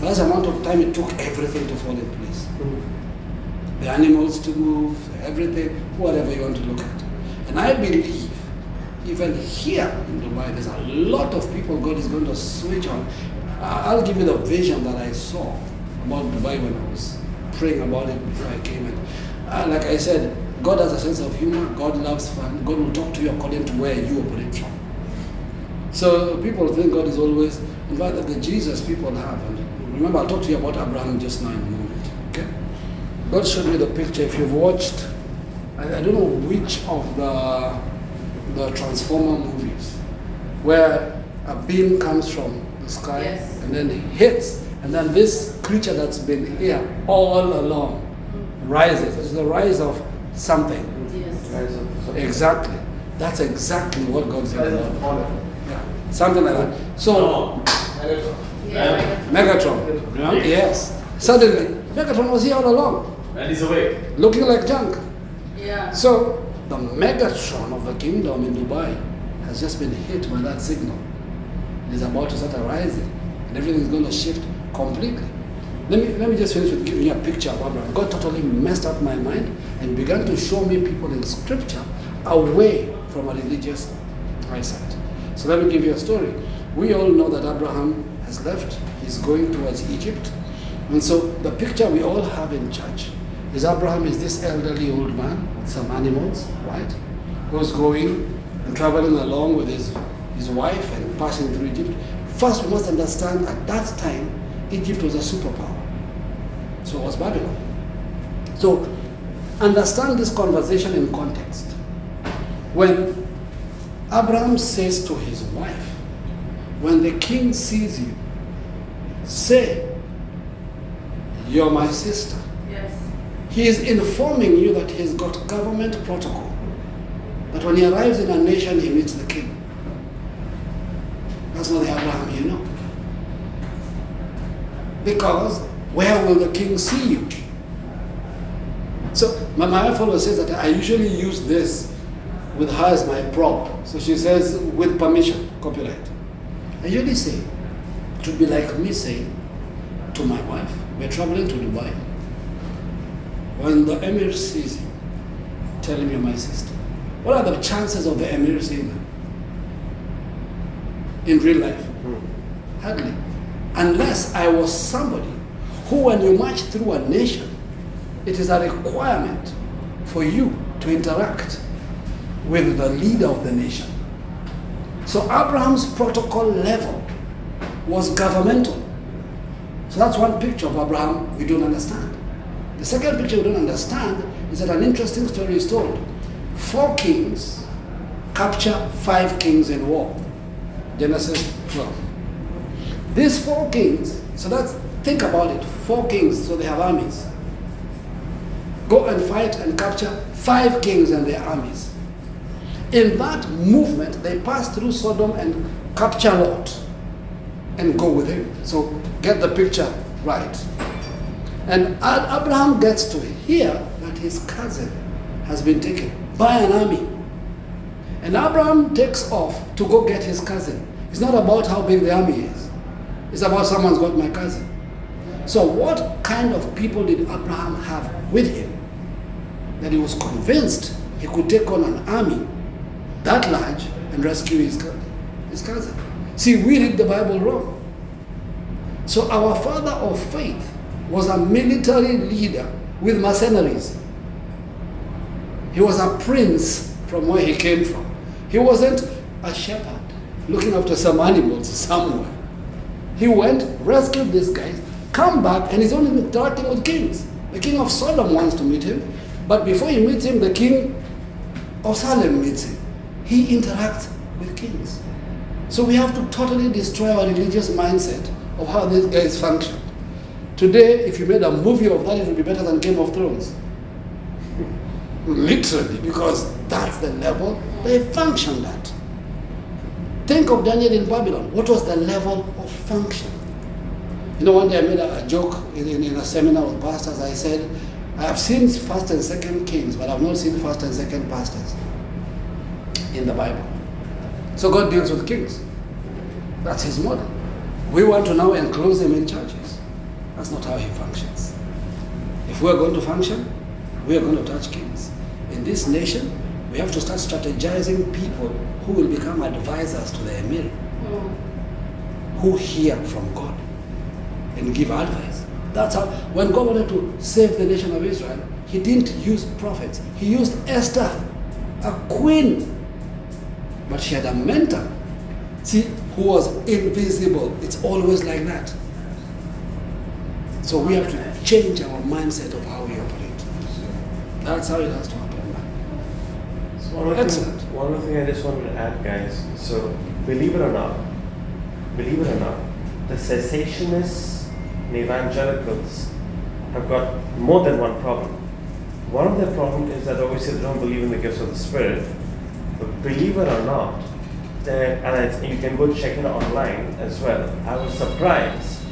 That's the amount of time it took everything to fall in place. Hmm. The animals to move, everything, whatever you want to look at. And I believe, even here in Dubai, there's a lot of people God is going to switch on. I- I'll give you the vision that I saw about Dubai when I was praying about it before I came in. Uh, like I said, God has a sense of humor, God loves fun, God will talk to you according to where you operate from. So people think God is always, in fact, the Jesus people have. And remember, I talked to you about Abraham just now in a moment. Okay? God showed me the picture. If you've watched, I, I don't know which of the the Transformer movies, where a beam comes from the sky Yes. and then hits, and then this creature that's been here all along rises. It's the rise of something. Yes. Guys, so- Exactly. That's exactly what God's Guys doing. Yeah, something like that. So, Yeah. Megatron, yeah, yes. Suddenly, Megatron was here all along, And he's awake. looking like junk. Yeah. So, the Megatron of the kingdom in Dubai has just been hit by that signal. It is about to start arising, and everything is going to shift completely. Let me, let me just finish with giving you a picture of Abraham. God totally messed up my mind and began to show me people in scripture away from a religious eyesight. So let me give you a story. We all know that Abraham has left, he's going towards Egypt. And so the picture we all have in church is Abraham is this elderly old man with some animals, right? Who's going and traveling along with his, his wife and passing through Egypt. First, we must understand at that time, Egypt was a superpower. So was Babylon. So understand this conversation in context. When Abraham says to his wife, when the king sees you, say, You're my sister. He is informing you that he's got government protocol. That when he arrives in a nation, he meets the king. That's not the Abraham you know. Because where will the king see you? So my, my wife always says that I usually use this with her as my prop. So she says, with permission, copyright. I usually say, it would be like me saying to my wife, we're traveling to Dubai. When the emir sees you, tell you're my sister. What are the chances of the emir seeing you? In real life? Hardly. Unless I was somebody who, when you march through a nation, it is a requirement for you to interact with the leader of the nation. So Abraham's protocol level was governmental. So that's one picture of Abraham we don't understand. The second picture we don't understand is that an interesting story is told. Four kings capture five kings in war. Genesis 12. These four kings, so that's think about it. Four kings, so they have armies. Go and fight and capture five kings and their armies. In that movement, they pass through Sodom and capture Lot and go with him. So get the picture right. And Abraham gets to hear that his cousin has been taken by an army. And Abraham takes off to go get his cousin. It's not about how big the army is, it's about someone's got my cousin. So, what kind of people did Abraham have with him that he was convinced he could take on an army that large and rescue his, his cousin? See, we read the Bible wrong. So, our father of faith was a military leader with mercenaries. He was a prince from where he came from. He wasn't a shepherd looking after some animals somewhere. He went, rescued these guys, come back, and he's only interacting with kings. The king of Sodom wants to meet him, but before he meets him, the king of Salem meets him. He interacts with kings. So we have to totally destroy our religious mindset of how these guys function. Today, if you made a movie of that, it would be better than Game of Thrones. Literally, because that's the level they function at. Think of Daniel in Babylon. What was the level of function? You know, one day I made a, a joke in, in, in a seminar with pastors. I said, I have seen first and second kings, but I've not seen first and second pastors in the Bible. So God deals with kings. That's his model. We want to now enclose him in churches. That's not how he functions. If we're going to function, we are going to touch kings. In this nation, we have to start strategizing people who will become advisors to the emir, Mm. who hear from God and give advice. That's how, when God wanted to save the nation of Israel, he didn't use prophets. He used Esther, a queen. But she had a mentor, see, who was invisible. It's always like that. So we have to change our mindset of how we operate. That's how it has to happen. So one other Excellent. Thing, one other thing I just wanted to add, guys. So believe it or not, believe it or not, the cessationists and evangelicals have got more than one problem. One of their problems is that obviously they don't believe in the gifts of the Spirit. But believe it or not, and you can go check it online as well. I was surprised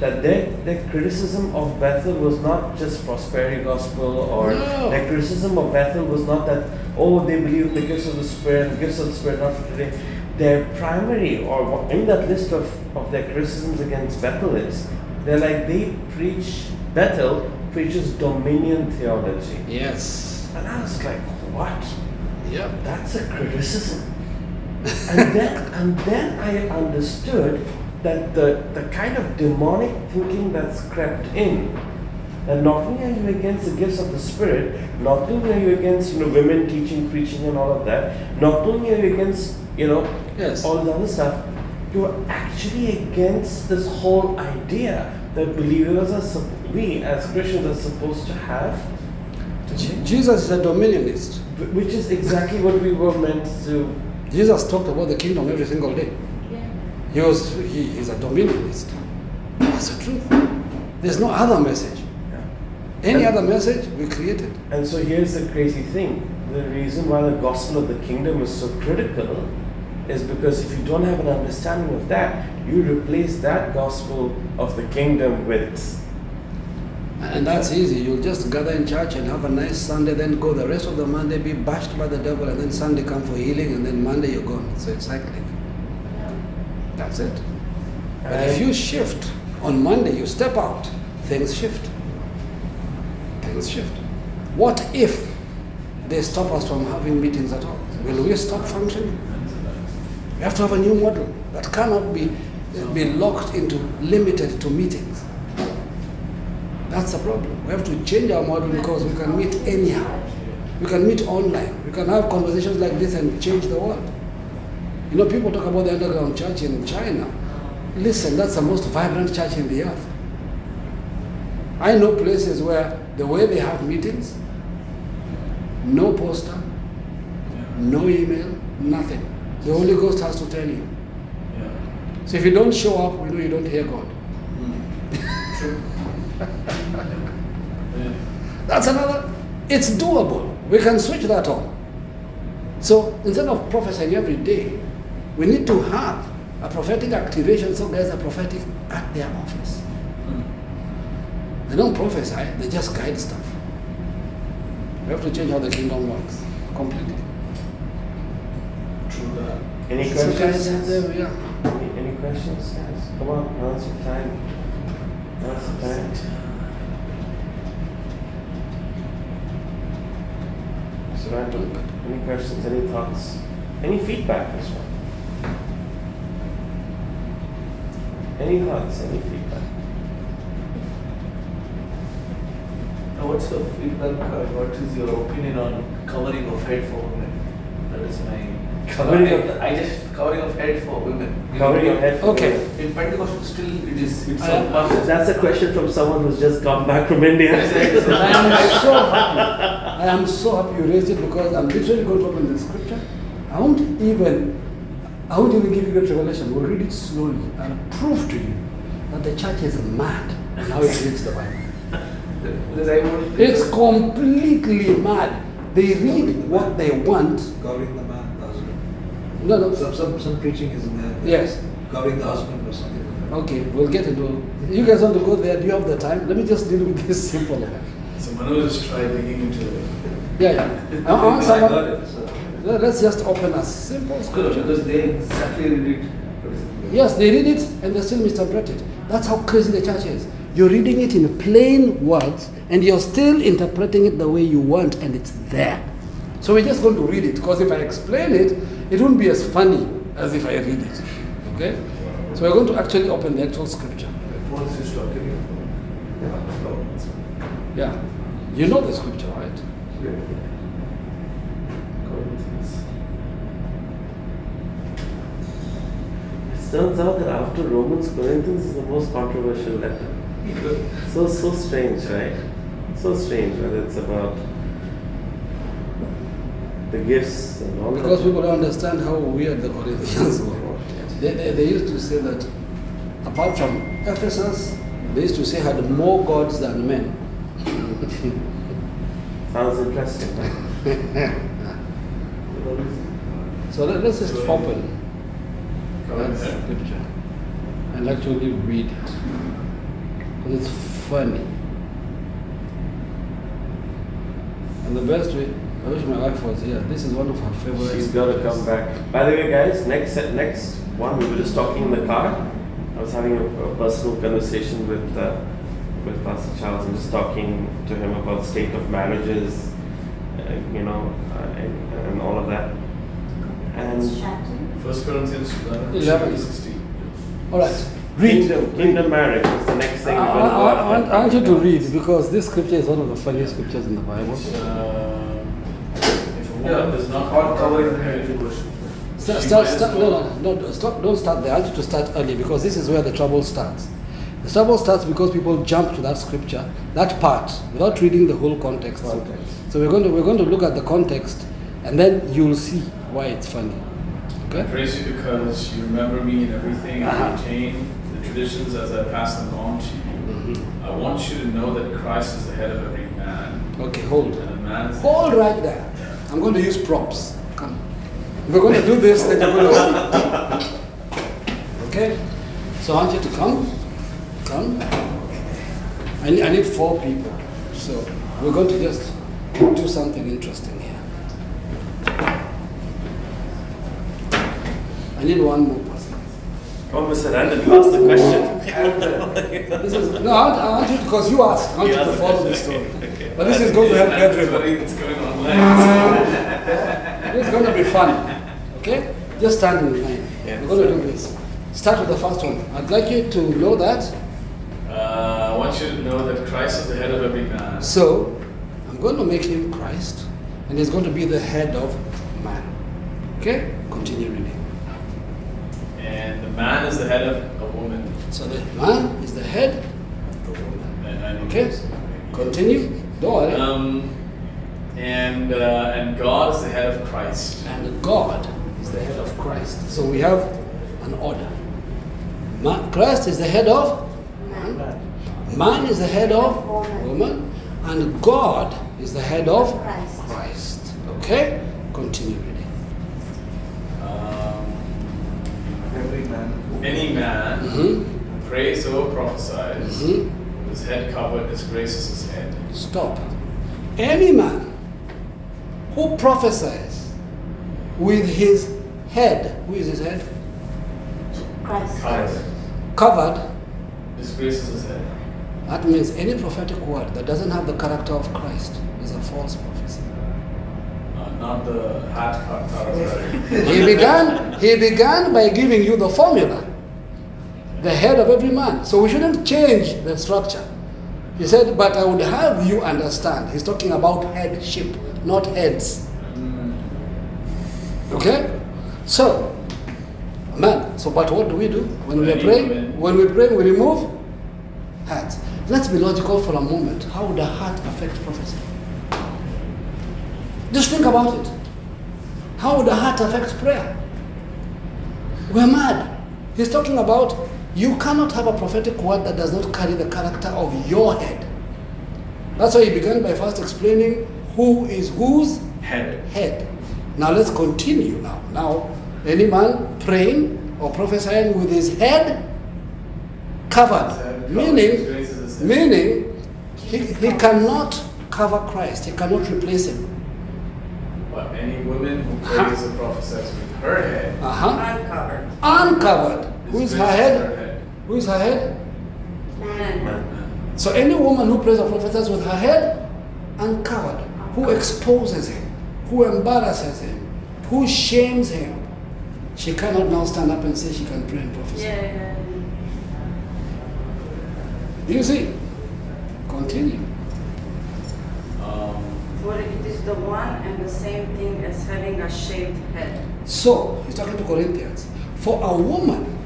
that their, their criticism of Bethel was not just prosperity gospel or No. their criticism of Bethel was not that, oh, they believe in the gifts of the Spirit, the gifts of the Spirit not for today. Their primary, or in that list of, of their criticisms against Bethel is, they're like, they preach, Bethel preaches dominion theology. Yes. And I was like, what? Yep. That's a criticism. and then and then I understood that the, the kind of demonic thinking that's crept in. And not only are you against the gifts of the Spirit, not only are you against you know women teaching, preaching, and all of that, not only are you against you know Yes. all the other stuff, you're actually against this whole idea that believers are we as Christians are supposed to have, Jesus is a dominionist. which is exactly what we were meant to Jesus talked about the kingdom every single day. Yeah. He was he is a dominionist. That's the truth. There's no other message. Any And- other message we created. And so here's the crazy thing. The reason why the gospel of the kingdom is so critical is because if you don't have an understanding of that, you replace that gospel of the kingdom with And that's easy. You'll just gather in church and have a nice Sunday, then go the rest of the Monday, be bashed by the devil, and then Sunday come for healing, and then Monday you're gone. So it's cyclic. That's it. But if you shift on Monday, you step out, things shift. Things shift. What if they stop us from having meetings at all? Will we stop functioning? We have to have a new model that cannot be, be locked into, limited to meetings. That's the problem. We have to change our model because we can meet anyhow. We can meet online. We can have conversations like this and change the world. You know, people talk about the underground church in China. Listen, that's the most vibrant church in the earth. I know places where the way they have meetings, no poster, no email, nothing. The Holy Ghost has to tell you. So if you don't show up, we know you don't hear God. Hmm. That's another. It's doable. We can switch that on. So instead of prophesying every day, we need to have a prophetic activation so there's a prophetic at their office. They don't prophesy, they just guide stuff. We have to change how the kingdom works completely. True that. any So questions? guys, there we are. Any, any questions, guys? Come on, now's the time. Now's the time. So Randall, any questions, any thoughts, any feedback as well? Any thoughts, any feedback? Now, what's your feedback? uh, What is your opinion on covering of head for women? That is my Covering of- I just covering of head for women. Covering of head for Okay. women. In Pentecostal, still it is. It's I a am- That's a question from someone who's just come back from India. I am so happy. I am so happy you raised it because I'm literally going to open the scripture. I won't even, I won't even give you great revelation. We'll read it slowly and prove to you that the church is mad and how it reads the Bible. Because I want. It's completely mad. They read what they want. Covering the man, the husband. No, no. Some, some, some preaching is in there. Yes. Covering the husband or something. Okay, we'll get into. You guys want to go there? Do you have the time? Let me just deal with this simple one. So Manoj just tried digging into it. Yeah, yeah. I want uh, uh, I got someone. Let's just open a simple No, scripture. because they exactly read it. Yes, they read it and they still misinterpret it. That's how crazy the church is. You're reading it in plain words and you're still interpreting it the way you want and it's there. So we're just going to read it because if I explain it, it won't be as funny as if I read it. Okay? So we're going to actually open the actual scripture. My phone is talking. Yeah, no, it's- Yeah. You know the scripture, right? It turns out that after Romans, Corinthians is the most controversial letter. So, so strange, right? So strange whether it's about the gifts and all Because people don't understand how weird the Corinthians were. They, they, they used to say that apart from Ephesus, they used to say had more gods than men. Sounds interesting? So let, us just open Covering that the head. scripture and actually read it. Because it's funny. And the best way, I wish my wife was here. This is one of her favorite. She's got to come back. By the way, guys, next next one we were just talking in the car. I was having a, a personal conversation with uh, with Pastor Charles and just talking to him about state of marriages, uh, you know, uh, and, and all of that. And First Corinthians 11, 11. 16. All right. kingdom, kingdom marriage is the next thing. I, we're going to go I, I want- I want you to read because this scripture is one of the funniest scriptures in the Bible. Uh, if a woman Yeah, does not Or cover covering her the head head. Start, start, start, no, no, no, stop, don't start there. I want you to start early because this is where the trouble starts. The trouble starts because people jump to that scripture, that part, without reading the whole context. Context. So we're going to we're going to look at the context, and then you'll see why it's funny. I praise you because you remember me and everything Uh-huh. and retain the traditions as I pass them on to you. Mm-hmm. I want you to know that Christ is the head of every man, Okay, hold. man Hold right there. I'm going to use props. Come. We're going to do this, then you're going to see. Okay? So I want you to come. Come. I need, I need four people. So we're going to just do something interesting here. I need one more person. Oh, Mr. Randall, you asked the question. This is, no, I want, I want you because you asked. I want you to follow the story. But this is going to help everybody. It's going online. It's going to be fun. Okay? Just stand in line. Yeah. We're going to do this. Start with the first one. I'd like you to know that. Uh, I want you to know that Christ is the head of every man. So, I'm going to make him Christ, and he's going to be the head of man. Okay? Continue reading. And the man is the head of a woman. So, the man is the head of the woman. Okay? Continue. Don't worry. Um, and uh, and God is the head of Christ. and God is the head of Christ. So, we have an order. Man, Christ is the head of man. Man is the head of woman, and God is the head of Christ. Christ. Okay? Continue any man hmm who prays or prophesies, hmm with his head covered, disgraces his head. Stop. Any man who prophesies with his head, who is his head? Christ. Covered. Covered, Disgraces his head. that means any prophetic word that doesn't have the character of Christ is a false prophecy. Not the hat part part of it. He began, he began by giving you the formula, the head of every man. So we shouldn't change the structure. He said, but I would have you understand. He's talking about headship, not heads. Mm. Okay? So, man, so but what do we do when we are praying? When we pray, we remove heads. Let's be logical for a moment. How would a heart affect prophecy? Just think about it. How would the heart affect prayer? We're mad. He's talking about you cannot have a prophetic word that does not carry the character of your head. That's why he began by first explaining who is whose Head. head. Now let's continue now. Now, any man praying or prophesying with his head covered, meaning, raises his head. meaning he, he cannot cover Christ. He cannot replace him. But any woman who prays or prophesies with her head, Uh huh. Uncovered. Uncovered. Who is her raises head? Who is her head? Man. Man. So any woman who prays or prophesies with her head uncovered, who exposes him, who embarrasses him, who shames him, she cannot now stand up and say she can pray and prophesy. Yeah, yeah, Do you see? Continue. Um, For it is the one and the same thing as having a shaved head. So, he's talking to Corinthians. For a woman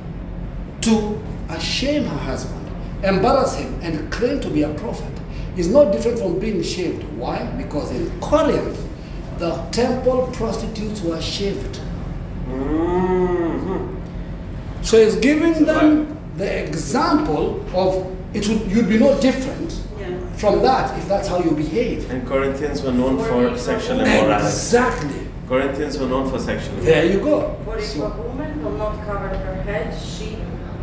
to shame her husband, embarrass him, and claim to be a prophet is not different from being shaved. Why? Because in Corinth, the temple prostitutes were shaved. Mhm. So he's giving them the example of it would you'd be no different Yeah. From that if that's how you behave. And Corinthians were known for sexual immorality. Exactly. Corinthians were known for sexual immorality. There you go. For if So- a woman will not cover her head, she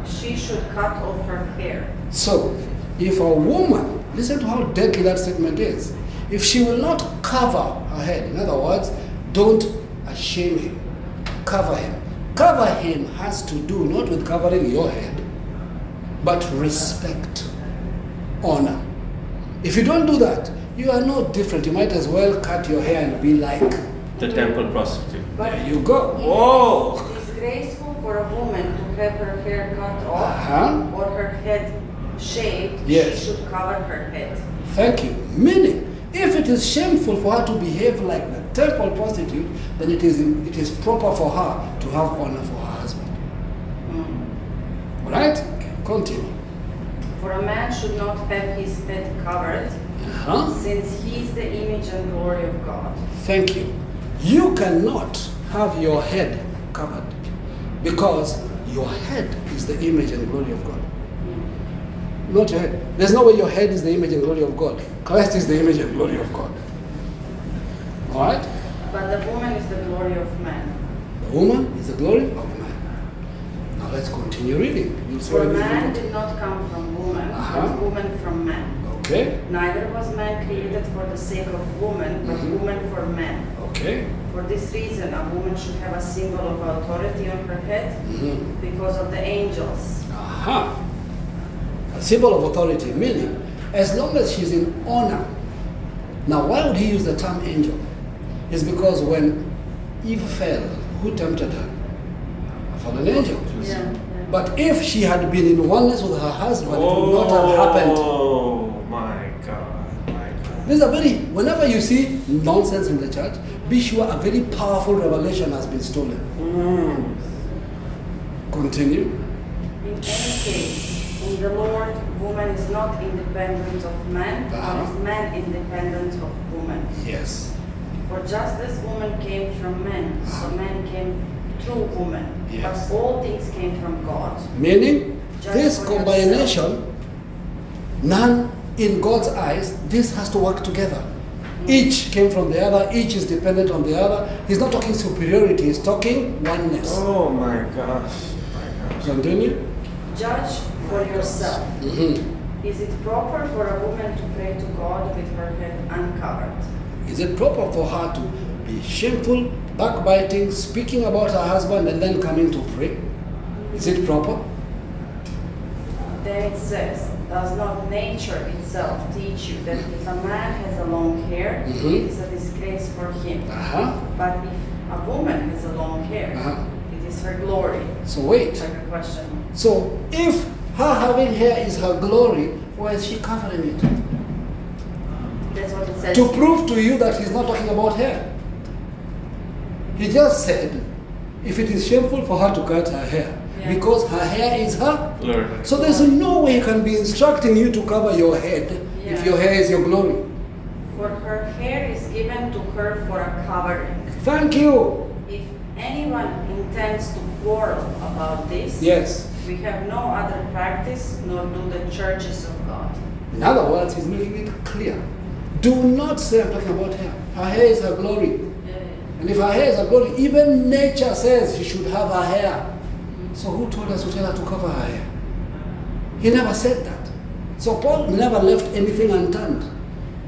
she should cut off her hair. So, if a woman, listen to how deadly that statement is. If she will not cover her head, in other words, don't shame him, cover him. Cover him has to do not with covering your head, but respect, honor. If you don't do that, you are no different. You might as well cut your hair and be like, The temple prostitute. But there you go. if Whoa! It is graceful for a woman to have her hair cut off Uh-huh. or her head shaved. Yes. She should cover her head. Thank you. Meaning, if it is shameful for her to behave like the temple prostitute, then it is, it is proper for her to have honor for her husband. Mm. Right? Continue. For a man should not have his head covered, Huh? since he is the image and glory of God. Thank you. You cannot have your head covered because your head is the image and glory of God. Not your head. There's no way your head is the image and glory of God. Christ is the image and glory of God. All right? But the woman is the glory of man. The woman is the glory of man. Now let's continue reading. You'll For what it is man did not come from woman, Uh-huh. but woman from man. Okay? Neither was man created for the sake of woman, but Mhm. woman for man. Okay? For this reason, a woman should have a symbol of authority on her head Mhm. because of the angels. Aha. A symbol of authority, meaning as long as she's in honor. Now, why would he use the term angel? It's because when Eve fell, who tempted her? A fallen angel. Yeah. But if she had been in oneness with her husband, it would not have happened. Oh my God, my God. This is a very, whenever you see nonsense in the church, be sure a very powerful revelation has been stolen. Mm. Continue. In any case, in the Lord, woman is not independent of man, Uh-huh. but is man independent of woman. Yes. For just as woman came from man, so man came through woman. Yes. But all things came from God. Meaning, Judge this combination, none in God's eyes, this has to work together. Each came from the other, each is dependent on the other. He's not talking superiority, he's talking oneness. Oh my gosh, my gosh. Continue. Judge for yourself. Mhm. Is it proper for a woman to pray to God with her head uncovered? Is it proper for her to be shameful, backbiting, speaking about her husband, and then coming to pray? Is it proper? Then it says, Does not nature itself teach you that if a man has a long hair, Mhm. it is a disgrace for him? Uh huh. But if a woman has a long hair, Uh-huh. it is her glory. So wait. Like a question. So if her having hair is her glory, Why is she covering it? That's what it says. To prove to you that he's not talking about hair. He just said, if it is shameful for her to cut her hair, Yeah. because her hair is her. Lord. So there's no way he can be instructing you to cover your head if your hair is your glory. For her hair is given to her for a covering. Thank you. If anyone intends to quarrel about this, Yes. we have no other practice, nor do the churches of God. In other words, he's making it clear. Do not say I'm talking about hair. Her hair is her glory. And if her hair is her glory, even nature says she should have her hair. So who told us to tell her to cover her hair? He never said that. So Paul never left anything unturned.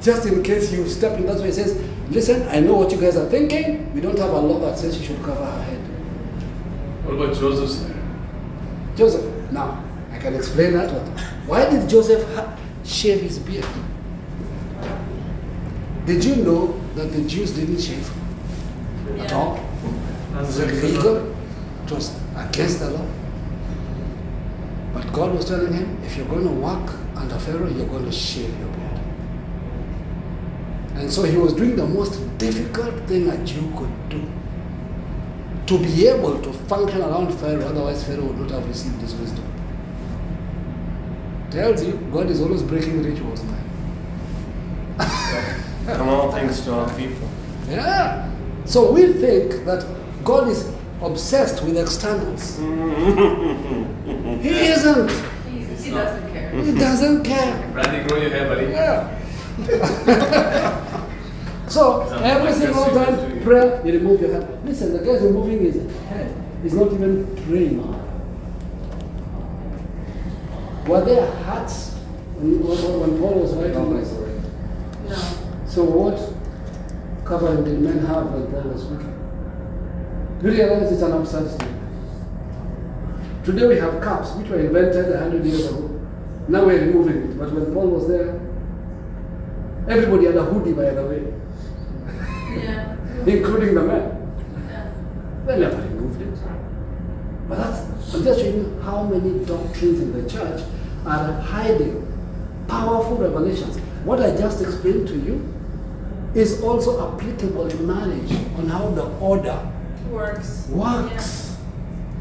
Just in case you step in, that's why he says, listen, I know what you guys are thinking. We don't have a law that says she should cover her head. What about Joseph's hair? Joseph, now, I can explain that one. Why did Joseph ha- shave his beard? Did you know that the Jews didn't shave at all? It was illegal. It was against the law. But God was telling him, if you're going to work under Pharaoh, you're going to shave your beard. And so he was doing the most difficult thing a Jew could do. To be able to function around Pharaoh, otherwise Pharaoh would not have received his wisdom. Tells you, God is always breaking rituals, man. Come all things to all people. Yeah. So we think that God is obsessed with externals. he isn't. He, he doesn't care. He doesn't care. Randy, grow your hair, buddy. Yeah. so every single that's time you do. prayer, you remove your hand. Listen, the guy's removing his head. He's not even praying. Were there hats when, when, when Paul was writing this? No. So what covering did men have when Paul was speaking? Do you realize it's an absurd thing? Today we have caps which were invented a hundred years ago. Now we're removing it. But when Paul was there, everybody had a hoodie by the way, Yeah. including the men. They never removed it. But that's I'm just showing you how many doctrines in the church are hiding powerful revelations. What I just explained to you is also applicable in marriage on how the order Works. works.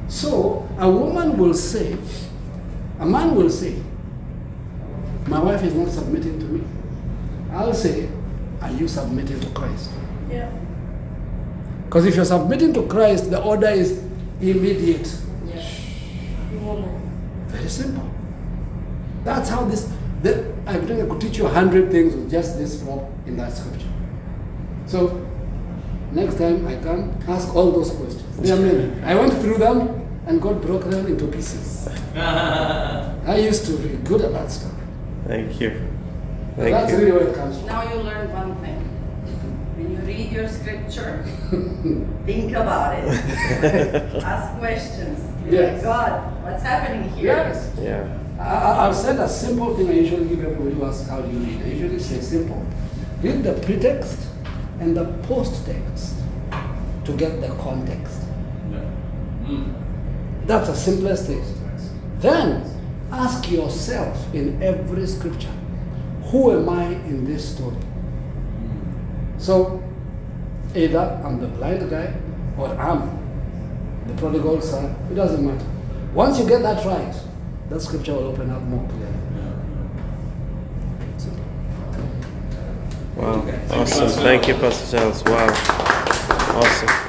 So a woman will say, a man will say, my wife is not submitting to me. I'll say, are you submitting to Christ? Yeah. Because if you're submitting to Christ, the order is immediate. Yeah. You will know. Very simple. That's how this. The, I think I could teach you a hundred things with just this drop in that scripture. So next time I come, ask all those questions. There are many. I went through them and God broke them into pieces. I used to be good at that stuff. Thank you. Thank that's you. really where it comes from. Now you learn one thing. When you read your scripture, think about it. Ask questions. Be like, God, what's happening here? Yes. Yeah. I, I- I've said a simple thing I usually give everybody who asks how do you read. I usually say simple. Read the pretext and the post text to get the context. Mm. That's the simplest thing. Then ask yourself in every scripture, who am I in this story? So either I'm the blind guy or I'm the prodigal son. It doesn't matter. Once you get that right, that scripture will open up more clearly. Wow. Awesome. Thank you, Pastor Charles. Wow. Awesome.